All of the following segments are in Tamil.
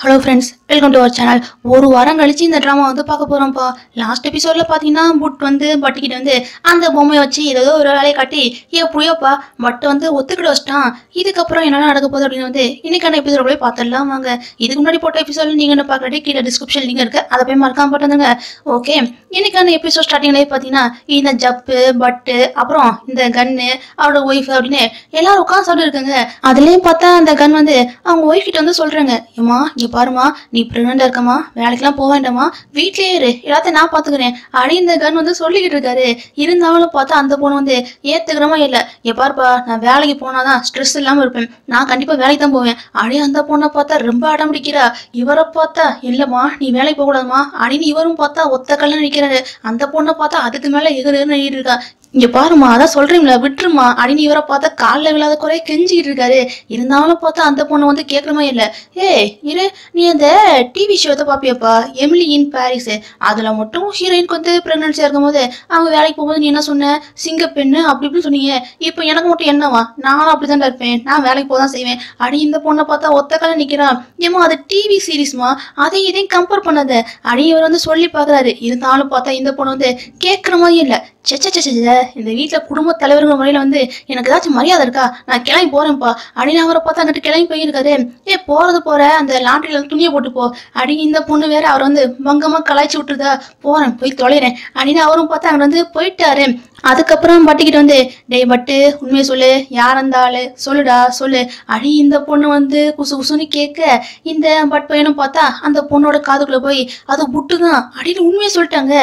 Hello friends welcome to our channel ஒரு வாரம் கழிச்சு இந்த ட்ராமா வந்து பார்க்க போகிறோம்ப்பா லாஸ்ட் எபிசோடில் பார்த்தீங்கன்னா புட் வந்து பட்டுக்கிட்ட வந்து அந்த பொம்மையை வச்சு ஏதோ ஒரு வேலையை காட்டி எப்படியோப்பா பட் வந்து ஒத்துக்கிட்டு வச்சிட்டான். இதுக்கப்புறம் என்ன நடக்க போகுது? அப்படின்னு வந்து இன்னைக்கான எபிசோட போய் பார்த்துடலாம் வாங்க. இதுக்கு முன்னாடி போட்ட எபிசோட நீங்கள் என்ன பார்க்கறது கீழே டிஸ்கிரிப்ஷன் லிங்க் இருக்கு. அதை போய் மறக்காம போட்டுருங்க ஓகே இன்னைக்கான எபிசோட் ஸ்டார்டிங்லேயே பார்த்தீங்கன்னா இந்த ஜப்பு பட்டு அப்புறம் இந்த கன்னு அவரோட ஒய்ஃப் அப்படின்னு எல்லாரும் உட்காந்து சாப்பிட்டு அதுலேயும் அதுலயும் பார்த்தா அந்த கன் வந்து அவங்க ஒய்ஃப் கிட்ட வந்து சொல்றாங்க. ஏமா பாருமா நீ பிரெக்னண்டா இருக்கமா வேலைக்கெல்லாம் போக வேண்டாமா வீட்லயே இரு எல்லாத்தையும் நான் பாத்துக்கிறேன். அடி இந்த கன் வந்து சொல்லிக்கிட்டு இருக்காரு. இருந்தாலும் பார்த்தா அந்த பொண்ணு வந்து ஏத்துக்கிறமா இல்ல. எப்பாருப்பா நான் வேலைக்கு போனாதான் ஸ்ட்ரெஸ் இல்லாம இருப்பேன். நான் கண்டிப்பா வேலைக்கு தான் போவேன். அடி அந்த பொண்ணை பார்த்தா ரொம்ப அடம் பிடிக்கிறா. இவரை பார்த்தா இல்லம்மா நீ வேலைக்கு போக கூடாதுமா அடின்னு இவரும் பார்த்தா ஒத்த கல்ல நிக்கிறாரு. அந்த பொண்ணை பார்த்தா அதுக்கு மேல எகிறு எகிறு இருக்கா. இங்க பாருமா அதான் சொல்றீங்களா விட்டுருமா அப்படின்னு இவரை பார்த்தா காலில் விழாத குறைய கெஞ்சிக்கிட்டு இருக்காரு. இருந்தாலும் பார்த்தா அந்த பொண்ணு வந்து கேட்கறமா இல்ல. ஏய் இரு நீ அந்த டிவி ஷோத்தை பாப்பியப்பா? எமிலி இன் பாரிஸ் அதுல மட்டும் ஹீரோயினுக்கு வந்து பிரெக்னன்சியா இருக்கும்போது அவங்க வேலைக்கு போகும்போது நீ என்ன சொன்ன? சிங்க பெண்ணு அப்படி இப்படின்னு சொன்னீங்க. இப்போ எனக்கு மட்டும் என்னவா நானும் அப்படிதான் இருப்பேன். நான் வேலைக்கு போதான் செய்வேன். அடி இந்த பொண்ணை பார்த்தா ஒத்த கால நிக்கிறான் ஏமா அது டிவி சீரிஸ்மா அதை இதையும் கம்பேர் பண்ணாத. அடி இவர் வந்து சொல்லி பார்க்கறாரு. இருந்தாலும் பார்த்தா இந்த பொண்ணு வந்து கேட்குற மாதிரி இல்லை. செச்சச்சே இந்த வீட்டில் குடும்ப தலைவர்கள் முறையில் வந்து எனக்கு ஏதாச்சும் மரியாதை இருக்கா? நான் கிளம்பி போறேன்ப்பா. அப்படின்னு அவரை பார்த்தா அங்கிட்டு கிளம்பி போயிருக்காரு. ஏ போறது போற? அந்த லாண்ட்ரியில் துணியை போட்டு போ. அடி இந்த பொண்ணு வேற அவர் வந்து பங்கமாக கலாய்ச்சி விட்டுருதா. போறேன் போய் தொலைறேன். அப்படின்னு அவரும் பார்த்தா அங்க வந்து போயிட்டாரு. அதுக்கப்புறம் பட்டிக்கிட்டு வந்து டேய் பட்டு உண்மையை சொல்லு யார் அந்த சொல்லுடா சொல்லு. அடி இந்த பொண்ணு வந்து குசு குசுன்னு கேட்க இந்த பட் பையனும் பார்த்தா அந்த பொண்ணோட காதுக்குள்ள போய் அது புட்டு தான் அப்படின்னு உண்மையை சொல்லிட்டாங்க.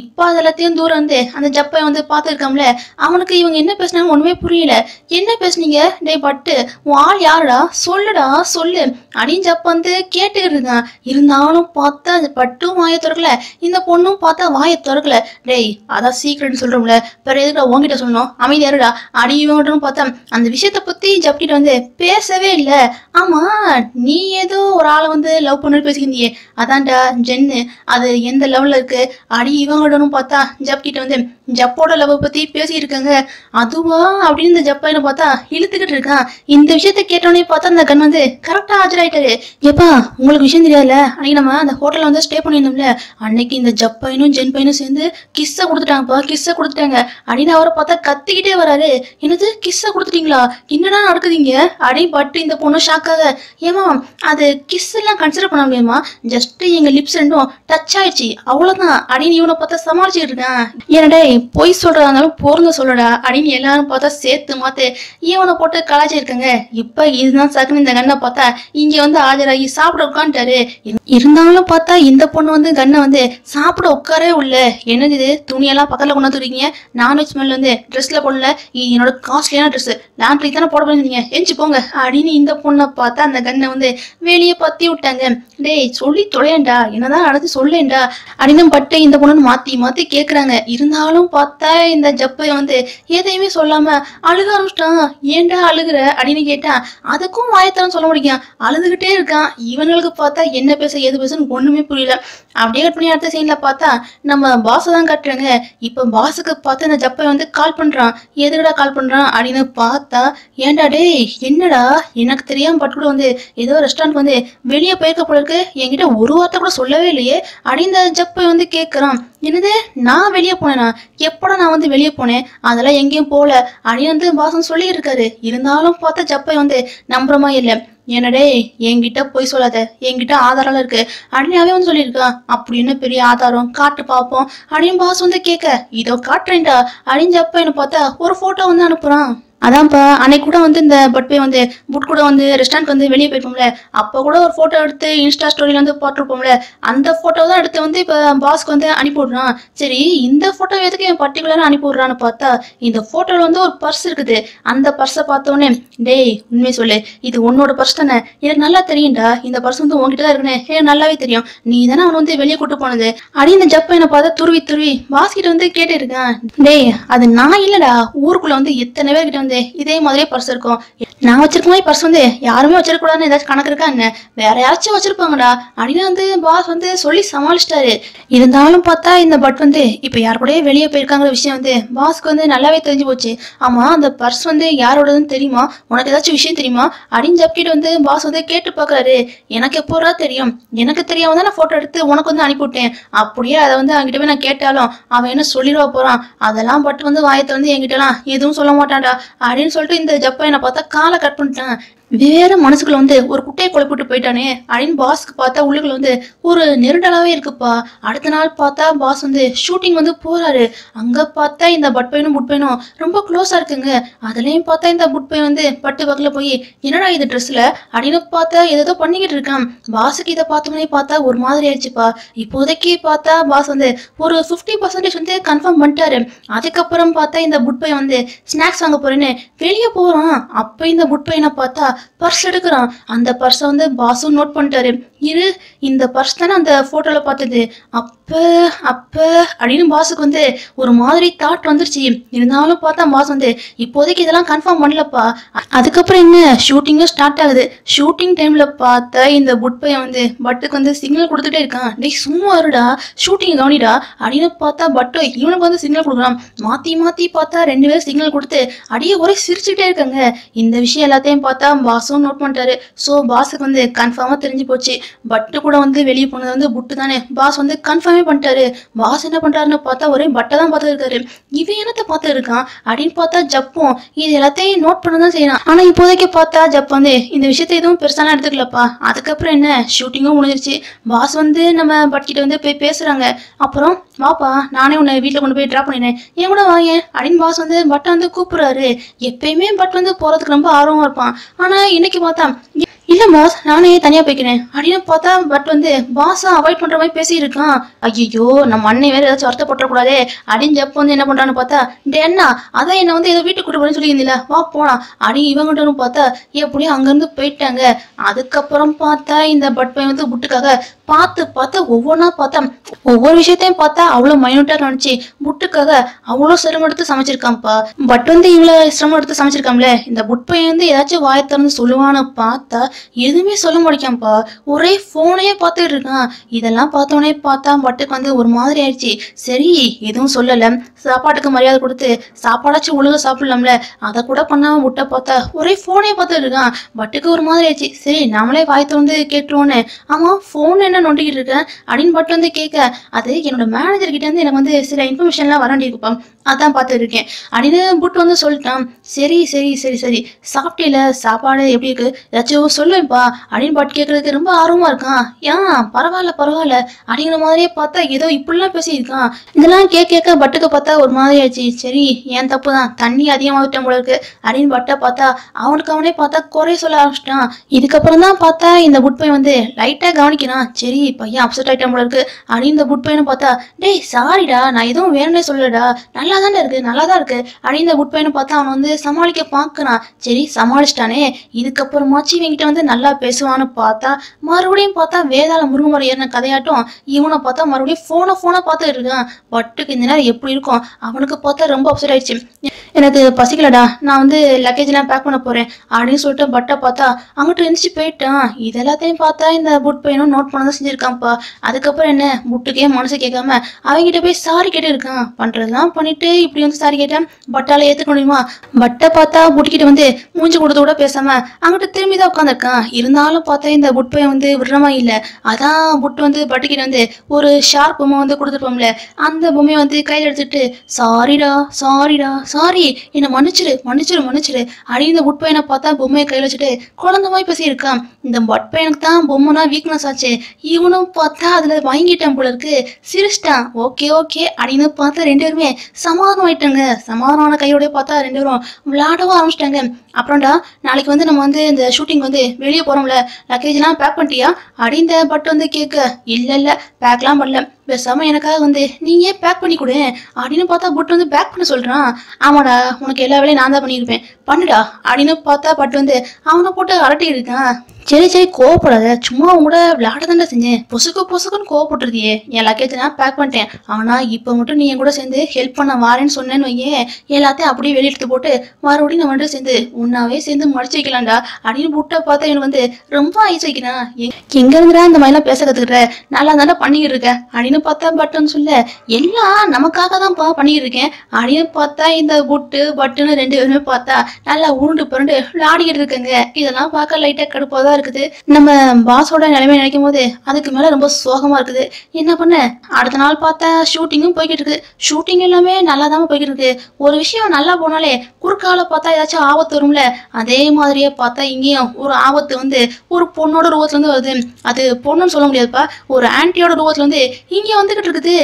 இப்போ அது எல்லாத்தையும் தூரம் வந்து அந்த ஜப்பை வந்து பார்த்துருக்கோம்ல அவனுக்கு இவங்க என்ன பேசுனாங்க ஒண்ணுமே புரியல. என்ன பேசுனீங்க? டேய் பட்டு உன் ஆள் யாருடா? சொல்லுடா சொல்லு. அப்படின்னு ஜப்ப வந்து கேட்டுக்கிட்டு இருக்கான் இருந்தாலும் பார்த்தா அந்த பட்டும் வாயை திறக்கல. இந்த பொண்ணும் பார்த்தா வாயை திறக்கல. டேய் அதான் சீக்கிரட்னு சொல்றோம்ல வேற எதுக்குடா உங்ககிட்ட சொல்லணும்? அமைதியா இருடா. அடி பார்த்தா அந்த விஷயத்த பத்தி ஜப்கிட்ட வந்து பேசவே இல்லை. ஆமா நீ ஏதோ ஒரு ஆளை வந்து லவ் பண்ணி பேசிக்கிந்தியே அதான்டா ஜென்னு. அது எந்த லெவல்ல இருக்கு? அடி இவங்கடனும் பார்த்தா ஜப்கிட்ட வந்து ஜப்போட லவ் பத்தி பேசியிருக்காங்க அதுவா? அப்படின்னு இந்த ஜப்பாயின பார்த்தா இழுத்துக்கிட்டு இருக்கான். இந்த விஷயத்த கேட்டோடனே பார்த்தா அந்த கண் வந்து கரெக்டா ஆஜராயிட்டாரு. ஏப்பா உங்களுக்கு விஷயம் தெரியாதுல்ல? அன்னைக்கு நம்ம அந்த ஹோட்டல்ல வந்து ஸ்டே பண்ணியிருந்தோம்ல. அன்னைக்கு இந்த ஜப்பாயினும் ஜென் பையனும் சேர்ந்து கிஸ்ஸை கொடுத்துட்டாங்கப்பா. கிஸ்ஸை கொடுத்துட்டாங்க. அப்படின்னு அவரை பார்த்தா கத்திக்கிட்டே வராரு. என்னது கிஸ்ஸை கொடுத்துட்டீங்களா? என்னடா நடக்குதுங்க? அப்படின்னு பட்டு இந்த பொண்ணு ஷாக்காக ஏமா அது கிஸ் எல்லாம் கன்சிடர் பண்ண முடியுமா ஜஸ்ட் எங்க லிப்ஸ் ரெண்டும் டச் ஆயிடுச்சு. அவ்வளவுதான். அப்படின்னு இவனை பார்த்தா சமாளிச்சுட்டு இருக்கான். என்னடே பொய் சொல்றதா இருந்தாலும் பொருந்த சொல்லடா. அப்படின்னு எல்லாரும் பார்த்தா சேர்த்து மாத்து. இவனை போட்டு கலாச்சிருக்காங்க இப்ப இதுதான் சக்குன்னு இந்த கண்ணை பார்த்தா இங்க வந்து ஆஜராகி சாப்பிட உட்காந்துட்டாரு இருந்தாலும் பார்த்தா இந்த பொண்ணு வந்து கண்ணை வந்து சாப்பிட உட்காரவே உள்ள. என்னது இது? துணியெல்லாம் பக்கத்துல கொண்டாந்துருக்கீங்க நான் நான்வெஜ் ஸ்மெல் வந்து ட்ரெஸ்ல போடல. என்னோட காஸ்ட்லியான ட்ரெஸ் லாண்ட்ரி தானே போட போறீங்க எஞ்சி போங்க. அப்படின்னு இந்த பொண்ணை பார்த்தா அந்த கண்ணை வந்து வெளியே பத்தி விட்டாங்க. டேய் சொல்லி தொலையண்டா. என்னதான் நடந்து சொல்லேன்டா அப்படின்னு பட்டு இந்த பொண்ணு மாத்தி மாத்தி கேக்குறாங்க. இருந்தாலும் பார்த்தா இந்த ஜப்பை வந்து எதையுமே சொல்லாம அழுக ஆரம்பிச்சிட்டான். ஏன்டா அழுகுற? அப்படின்னு கேட்டா அதுக்கும் வாயத்தரம் சொல்ல முடியும் அழுதுகிட்டே இருக்கான். இவங்களுக்கு பார்த்தா என்ன பேச எது பேசுன்னு ஒண்ணுமே புரியல. அப்படியே கட் பண்ணி அடுத்த சீன்ல பார்த்தா நம்ம பாஸை தான் கட்டுறாங்க. இப்ப பாஸுக்கு பார்த்து இந்த ஜப்பை வந்து கால் பண்ணுறான் எதுக்குடா கால் பண்ணுறான் அப்படின்னு பார்த்தா ஏன்டா டேய் என்னடா? எனக்கு தெரியாமல் பட் கூட வந்து ஏதோ ரெஸ்டாரண்ட் வந்து வெளியே போயிருக்க போல இருக்கு. என்கிட்ட ஒரு வார்த்தை கூட சொல்லவே இல்லையே அப்படின்னு அந்த ஜப்பை வந்து கேட்குறான் என்னது? நான் வெளியே போனேனா? எப்படா நான் வந்து வெளியே போனேன்? அதெல்லாம் எங்கேயும் போகல அப்படின்னு வந்து பாசம் சொல்லியிருக்காரு இருந்தாலும் பார்த்தா ஜப்பை வந்து நம்புறமா இல்லை. என்னடே என்கிட்ட போய் சொல்லாத என்கிட்ட ஆதாரம் இருக்கு. அடினாவே அவன் வந்து சொல்லியிருக்கான். அப்படின்னு பெரிய ஆதாரம்? காட்டு பார்ப்போம் அப்படின்னு பாஸ் வந்து கேட்க இதோ காட்டுறேன்டா. அடிஞ்சப்ப என்ன பார்த்தா ஒரு போட்டோ வந்து அனுப்புறான். அதான்ப்பா அன்னைக்கு கூட வந்து இந்த பட்பே வந்து புட் கூட வந்து ரெஸ்டாரண்ட் வந்து வெளியே போயிருப்போம்ல. அப்போ கூட ஒரு ஃபோட்டோ எடுத்து இன்ஸ்டா ஸ்டோரியில் வந்து போட்டிருப்போம்ல. அந்த ஃபோட்டோ தான் எடுத்து வந்து இப்போ பாஸ்க்கு வந்து அனுப்பிவிடுறான் சரி இந்த ஃபோட்டோ எதுக்கு என் பர்டிகுலராக அனுப்பி விட்றான்னு பார்த்தா இந்த ஃபோட்டோவில் வந்து ஒரு பர்ஸ் இருக்குது. அந்த பர்ஸை பார்த்தோன்னே டேய் உண்மை சொல்லு இது உன்னோட பர்ஸ் தானே. எனக்கு நல்லா தெரியும்டா இந்த பர்ஸ் வந்து உன்கிட்ட தான் இருக்குன்னு. எனக்கு நல்லாவே தெரியும். நீ தானே அவனை வந்து வெளியே கூட்டு போனது. அடி இந்த ஜப்ப என்னை பார்த்தா துருவி துருவி பாஸ்கிட்ட வந்து கேட்டு இருக்கான். டேய் அது நான் இல்லைடா. ஊருக்குள்ளே வந்து எத்தனை பேர்கிட்ட வந்து வந்து இதே மாதிரியே பர்ஸ் இருக்கும். நான் வச்சிருக்க மாதிரி பர்ஸ் வந்து யாருமே வச்சிருக்கூடாதுன்னு ஏதாச்சும் கணக்கு இருக்கா என்ன? வேற யாராச்சும் வச்சிருப்பாங்கடா. அப்படின்னு வந்து பாஸ் வந்து சொல்லி சமாளிச்சிட்டாரு. இருந்தாலும் பார்த்தா இந்த பட் வந்து இப்போ யார் கூடயே வெளியே போயிருக்காங்கிற விஷயம் வந்து பாஸ்க்கு வந்து நல்லாவே தெரிஞ்சு போச்சு. ஆமா அந்த பர்ஸ் வந்து யாரோடதுன்னு தெரியுமா? உனக்கு ஏதாச்சும் விஷயம் தெரியுமா? அப்படின்னு ஜப்கிட்டு வந்து பாஸ் வந்து கேட்டு பார்க்கறாரு எனக்கு எப்போரா தெரியும்? எனக்கு தெரியாம தான் நான் போட்டோ எடுத்து உனக்கு வந்து அனுப்பிவிட்டேன் அப்படியே அதை வந்து அவங்ககிட்ட போய் நான் கேட்டாலும் அவன் என்ன சொல்லிடுவா போறான்? அதெல்லாம் பட் வந்து வாயத்தை வந்து என்கிட்டலாம் எதுவும் சொல்ல மாட்டான்டா. அப்படின்னு சொல்லிட்டு இந்த ஜப்பையனை பார்த்தா காலை கட் பண்ணிட்டான். வேற மனசுக்குள்ள வந்து ஒரு குட்டையை குழப்பிட்டு போயிட்டானே. அப்படின்னு பாஸ்க்கு பார்த்தா உள்ளுக்குள்ள வந்து ஒரு நெருடலாவே இருக்குப்பா. அடுத்த நாள் பார்த்தா பாஸ் வந்து ஷூட்டிங் வந்து போறாரு. அங்க பார்த்தா இந்த பட் பையனும் புட் பையனும் ரொம்ப க்ளோஸா இருக்குங்க. அதுலயும் பார்த்தா இந்த புட் பையன் வந்து பட்டு பக்கத்துல போய் என்னடா இது ட்ரெஸ்ல அப்படின்னு பார்த்தா ஏதோ பண்ணிக்கிட்டு இருக்கான். பாஸுக்கு இதை பார்த்தோன்னே பார்த்தா ஒரு மாதிரி ஆயிடுச்சுப்பா. இப்போதைக்கு பார்த்தா பாஸ் வந்து ஒரு ஃபிஃப்டி பர்சன்டேஜ் வந்து கன்ஃபார்ம் பண்ணிட்டாரு. அதுக்கப்புறம் பார்த்தா இந்த புட் பையன் வந்து ஸ்நாக்ஸ் வாங்க போறேன்னு வெளியே போறான். அப்ப இந்த புட் பையனை பார்த்தா பர்ஸ் எடுக்கிறான். அந்த பர்ஸை வந்து பாஸும் நோட் பண்ணிட்டாரு. இரு இந்த பர்ஸ் தானே அந்த ஃபோட்டோவில் பார்த்தது. அப்ப அப்ப அப்படின்னு பாஸுக்கு வந்து ஒரு மாதிரி தாட் வந்துருச்சு. இருந்தாலும் பார்த்தா பாஸ் வந்து இப்போதைக்கு இதெல்லாம் கன்ஃபார்ம் பண்ணலப்பா. அதுக்கப்புறம் என்ன? ஷூட்டிங்கும் ஸ்டார்ட் ஆகுது. ஷூட்டிங் டைமில் பார்த்தா இந்த புட் பையன் வந்து பட்டுக்கு வந்து சிக்னல் கொடுத்துட்டே இருக்கான். டேய் சும்மா இருடா. ஷூட்டிங் கவனிடா. அப்படின்னு பார்த்தா பட்டு இவனுக்கு வந்து சிக்னல் கொடுக்குறான். மாற்றி மாற்றி பார்த்தா ரெண்டு பேரும் சிக்னல் கொடுத்து அடியே ஒரே சிரிச்சுட்டே இருக்காங்க. இந்த விஷயம் எல்லாத்தையும் பார்த்தா பாஸும் நோட் பண்ணிட்டாரு. ஸோ பாஸுக்கு வந்து கன்ஃபார்மாக தெரிஞ்சு போச்சு. பட்டு கூட வந்து வெளியே போனது வந்து புட்டு தானே. பாஸ் வந்து கன்ஃபார்மே பண்ணிட்டாரு. பாஸ் என்ன பண்றாருன்னு பார்த்தா ஒரே பட்டை தான் பார்த்து இருக்காரு இவன் என்னத்தை பார்த்து இருக்கான் அப்படின்னு பார்த்தா ஜப்பும் இது எல்லாத்தையும் நோட் பண்ண தான் செய்யலாம் ஆனா இப்போதைக்கு பார்த்தா ஜப் வந்து இந்த விஷயத்த எதுவும் பெருசாலாம் எடுத்துக்கலப்பா. அதுக்கப்புறம் என்ன? ஷூட்டிங்கும் முடிஞ்சிருச்சு. பாஸ் வந்து நம்ம பட்கிட்ட வந்து போய் பேசுறாங்க. அப்புறம் வாப்பா நானே உன்னை வீட்டில் கொண்டு போய் ட்ராப் பண்ணினேன் என் கூட வாங்க? அப்படின்னு பாஸ் வந்து பட்டை வந்து கூப்பிடுறாரு. எப்பயுமே பட் வந்து போறதுக்கு ரொம்ப ஆர்வமாக இருப்பான். ஆனா இன்னைக்கு பார்த்தா இல்ல பாஸ் நானே தனியா போய்க்கிறேன். அப்படின்னு பார்த்தா பட் வந்து பாஸா அவாய்ட் பண்ற மாதிரி பேசி இருக்கான் ஐயோ நம்ம அண்ணன் வேற ஏதாச்சும் வருத்த கூடாதே அப்படின்னு ஜப் வந்து என்ன பண்றான்னு பார்த்தா டே அண்ணா அதான் என்ன வந்து ஏதோ வீட்டுக்கு கூட்டு போறேன்னு சொல்லியிருந்தில வா போலாம். அப்படின்னு இவங்கிட்ட பார்த்தா எப்படியும் அங்கிருந்து போயிட்டாங்க. அதுக்கப்புறம் பார்த்தா இந்த பட் பையன் வந்து புட்டுக்காக பார்த்து பார்த்து ஒவ்வொன்றா பார்த்தா ஒவ்வொரு விஷயத்தையும் பார்த்தா அவ்வளோ மைனூட்டா நினச்சி புட்டுக்காக அவ்வளோ சிரமம் எடுத்து சமைச்சிருக்கான்ப்பா. பட் வந்து இவ்வளோ சிரமம் எடுத்து சமைச்சிருக்காம்ல இந்த புட் பையன் வந்து ஏதாச்சும் வாயை திறந்து சொல்லுவான்னு பார்த்தா எதுவுமே சொல்ல முடிக்காம்ப்பா ஒரே ஃபோனையே பார்த்துட்டு இருக்கான். இதெல்லாம் பார்த்தோன்னே பார்த்தா பட்டுக்கு வந்து ஒரு மாதிரி ஆயிடுச்சு. சரி எதுவும் சொல்லலை. சாப்பாட்டுக்கு மரியாதை கொடுத்து சாப்பாடாச்சும் ஒழுங்காக சாப்பிடலாம்ல. அதை கூட பண்ணாம முட்டை பார்த்தா ஒரே ஃபோனே பார்த்துட்டு இருக்கான். பட்டுக்கு ஒரு மாதிரி ஆயிடுச்சு. சரி நாமளே வாய் வந்து கேட்டுருவோன்னு. ஆமா ஃபோன் என்ன நோண்டிக்கிட்டு இருக்கேன் அப்படின்னு மட்டும் வந்து கேட்க அது என்னோட மேனேஜர் கிட்ட இருந்து எனக்கு வந்து சில இன்ஃபர்மேஷன்லாம் வர அதான் பார்த்துட்டு இருக்கேன் அப்படின்னு புட்டு வந்து சொல்லிட்டான். சரி சரி சரி சரி. சாப்பிட்டேல? சாப்பாடு எப்படி இருக்கு? ஏதாச்சும் சொல்லுவேன்ப்பா. அப்படின்னு பாட்டு கேட்கறதுக்கு ரொம்ப ஆர்வமா இருக்கான். ஏன்? பரவாயில்ல பரவாயில்ல. அப்படிங்கிற மாதிரியே பார்த்தா ஏதோ இப்படிலாம் பேசியிருக்கான். இதெல்லாம் கேட்க கேட்க பட்டுக்கு பார்த்தா ஒரு மாதிரி ஆயிடுச்சு. சரி ஏன் தப்பு தான்? தண்ணி அதிகமாக போல இருக்கு. அப்படின்னு பட்டை பார்த்தா அவனுக்கு அவனே பார்த்தா குறை சொல்ல ஆரம்பிச்சிட்டான். இதுக்கப்புறம் தான் பார்த்தா இந்த புட் வந்து லைட்டாக கவனிக்கிறான். சரி பையன் அப்செட் ஆயிட்டான் போல இருக்கு. அப்படின்னு இந்த குட் பையனை பார்த்தா டேய் சாரிடா நான் எதுவும் வேணும்னே சொல்லடா நல்லா தானே இருக்கு நல்லா தான் இருக்கு. அப்படின்னு இந்த குட் பையனை பார்த்தா அவன் வந்து சமாளிக்க பார்க்கறான். சரி சமாளிச்சிட்டானே. இதுக்கப்புறமாச்சு இவங்கிட்ட வந்து நல்லா பேசுவான்னு பார்த்தா மறுபடியும் பார்த்தா வேதாள முருகமரம் ஏறின கதையாட்டம். இவனை பார்த்தா மறுபடியும் ஃபோனை ஃபோனை பார்த்துட்டு இருக்கான். பட்டுக்கு இந்த நேரம் எப்படி இருக்கும்? அவனுக்கு பார்த்தா ரொம்ப அப்செட் ஆயிடுச்சு. எனக்கு பசிக்கலடா. நான் வந்து லக்கேஜ்லாம் பேக் பண்ண போகிறேன் அப்படின்னு சொல்லிட்டு பட்டை பார்த்தா அங்கிட்டு எழுந்துச்சு போயிட்டான். இது எல்லாத்தையும் பார்த்தா இந்த புட் பையனும் நோட் பண்ண தான் செஞ்சுருக்கான்ப்பா. அதுக்கப்புறம் என்ன? புட்டுக்கே மனசு கேட்காம அவங்ககிட்ட போய் சாரி கேட்டு இருக்கான். பண்ணுறதெல்லாம் பண்ணிட்டு இப்படி வந்து சாரி கேட்டேன் பட்டால ஏற்றுக்க முடியுமா? பட்டை பார்த்தா புட்டுக்கிட்ட வந்து மூஞ்சி கொடுத்து கூட பேசாமல் அங்கிட்டு திரும்பி தான் உட்காந்துருக்கான் இருந்தாலும் பார்த்தா இந்த புட் பையன் வந்து விடுறமா இல்லை. அதான் புட்டு வந்து பட்டுக்கிட்ட வந்து ஒரு ஷார்ப் பொம்மை வந்து கொடுத்துருப்போம்ல. அந்த பொம்மையை வந்து கையில் எடுத்துட்டு சாரிடா சாரிடா சாரி என்னை மன்னிச்சிரு மன்னிச்சிரு மன்னிச்சிரு. அப்படின்னு இந்த பார்த்தா பொம்மையை கையில் வச்சுட்டு குழந்தமாய் மாதிரி பேசியிருக்கான். இந்த பட் பையனுக்கு தான் பொம்மைனா வீக்னஸ் ஆச்சு. இவனும் பார்த்தா அதில் வாங்கிட்டான் போல இருக்கு. சிரிச்சிட்டான். ஓகே ஓகே அப்படின்னு பார்த்தா ரெண்டு பேருமே சமாதானம் ஆயிட்டாங்க சமாதானமான கையோடய பார்த்தா ரெண்டு பேரும் விளையாடவும் ஆரம்பிச்சிட்டாங்க. அப்புறம்டா நாளைக்கு வந்து நம்ம வந்து இந்த ஷூட்டிங் வந்து வெளியே போகிறோம்ல லக்கேஜ்லாம் பேக் பண்ணிட்டியா? அப்படின்னு பட் வந்து கேட்க. இல்லை இல்லை பேக்லாம் பண்ணல. பேசாம எனக்காக வந்து நீயே ஏன் பேக் பண்ணி கொடு. அப்படின்னு பார்த்தா புட் வந்து பேக் பண்ண சொல்கிறான் ஆமாடா உனக்கு எல்லா வேலையும் நான் தான் பண்ணியிருப்பேன். பண்ணுடா அப்படின்னு பார்த்தா பட் வந்து அவனை போட்டு அரட்டி இருக்கான். சரி சரி கோவப்படாத. சும்மா உன் கூட விளையாட தானே செஞ்சேன். பொசுக்கு பொசுக்குன்னு கோவப்பட்டுருதியே என் லக்கேஜ் நான் பேக் பண்ணிட்டேன். ஆனால் இப்போ மட்டும் நீ என் கூட சேர்ந்து ஹெல்ப் பண்ண வாரேன்னு சொன்னேன்னு வையேன் எல்லாத்தையும் அப்படியே வெளியே எடுத்து போட்டு மறுபடியும் நான் வந்து சேர்ந்து உன்னாவே சேர்ந்து மடிச்சு வைக்கலாம்டா. அப்படின்னு புட்டை பார்த்தா எனக்கு வந்து ரொம்ப ஐஸ் வைக்கிறான் எ- எங்க இருந்துடா இந்த மாதிரிலாம் பேச கத்துக்கிற? நல்லா தானே பண்ணிக்கிட்டு இருக்கேன் அப்படின்னு பார்த்தா பட்டன் சொல்ல எல்லாம் நமக்காக தான்ப்பா பண்ணிக்கிட்டு இருக்கேன். அப்படின்னு பார்த்தா இந்த புட்டு பட்டுன்னு ரெண்டு பேருமே பார்த்தா நல்லா உருண்டு புரண்டு விளையாடிக்கிட்டு இருக்குங்க. இதெல்லாம் பார்க்க லைட்டாக கடுப்பாதான் இருக்குது. நம்ம பாஸோட நிலைமை நினைக்கும் போது அதுக்கு மேல ரொம்ப சோகமா இருக்குது. என்ன பண்ண? அடுத்த நாள் பார்த்தா ஷூட்டிங்கும் போய்கிட்டு இருக்குது ஷூட்டிங் எல்லாமே நல்லா தான் போய்கிட்டு இருக்கு. ஒரு விஷயம் நல்லா போனாலே குறுக்கால பார்த்தா ஏதாச்சும் ஆபத்து வரும்ல? அதே மாதிரியே பார்த்தா இங்கேயும் ஒரு ஆபத்து வந்து ஒரு பொண்ணோட ரூபத்துல இருந்து வருது. அது பொண்ணுன்னு சொல்ல முடியாதுப்பா. ஒரு ஆன்ட்டியோட ரூபத்துல இருந்து இங்கே வந்துகிட்டு இருக்குது.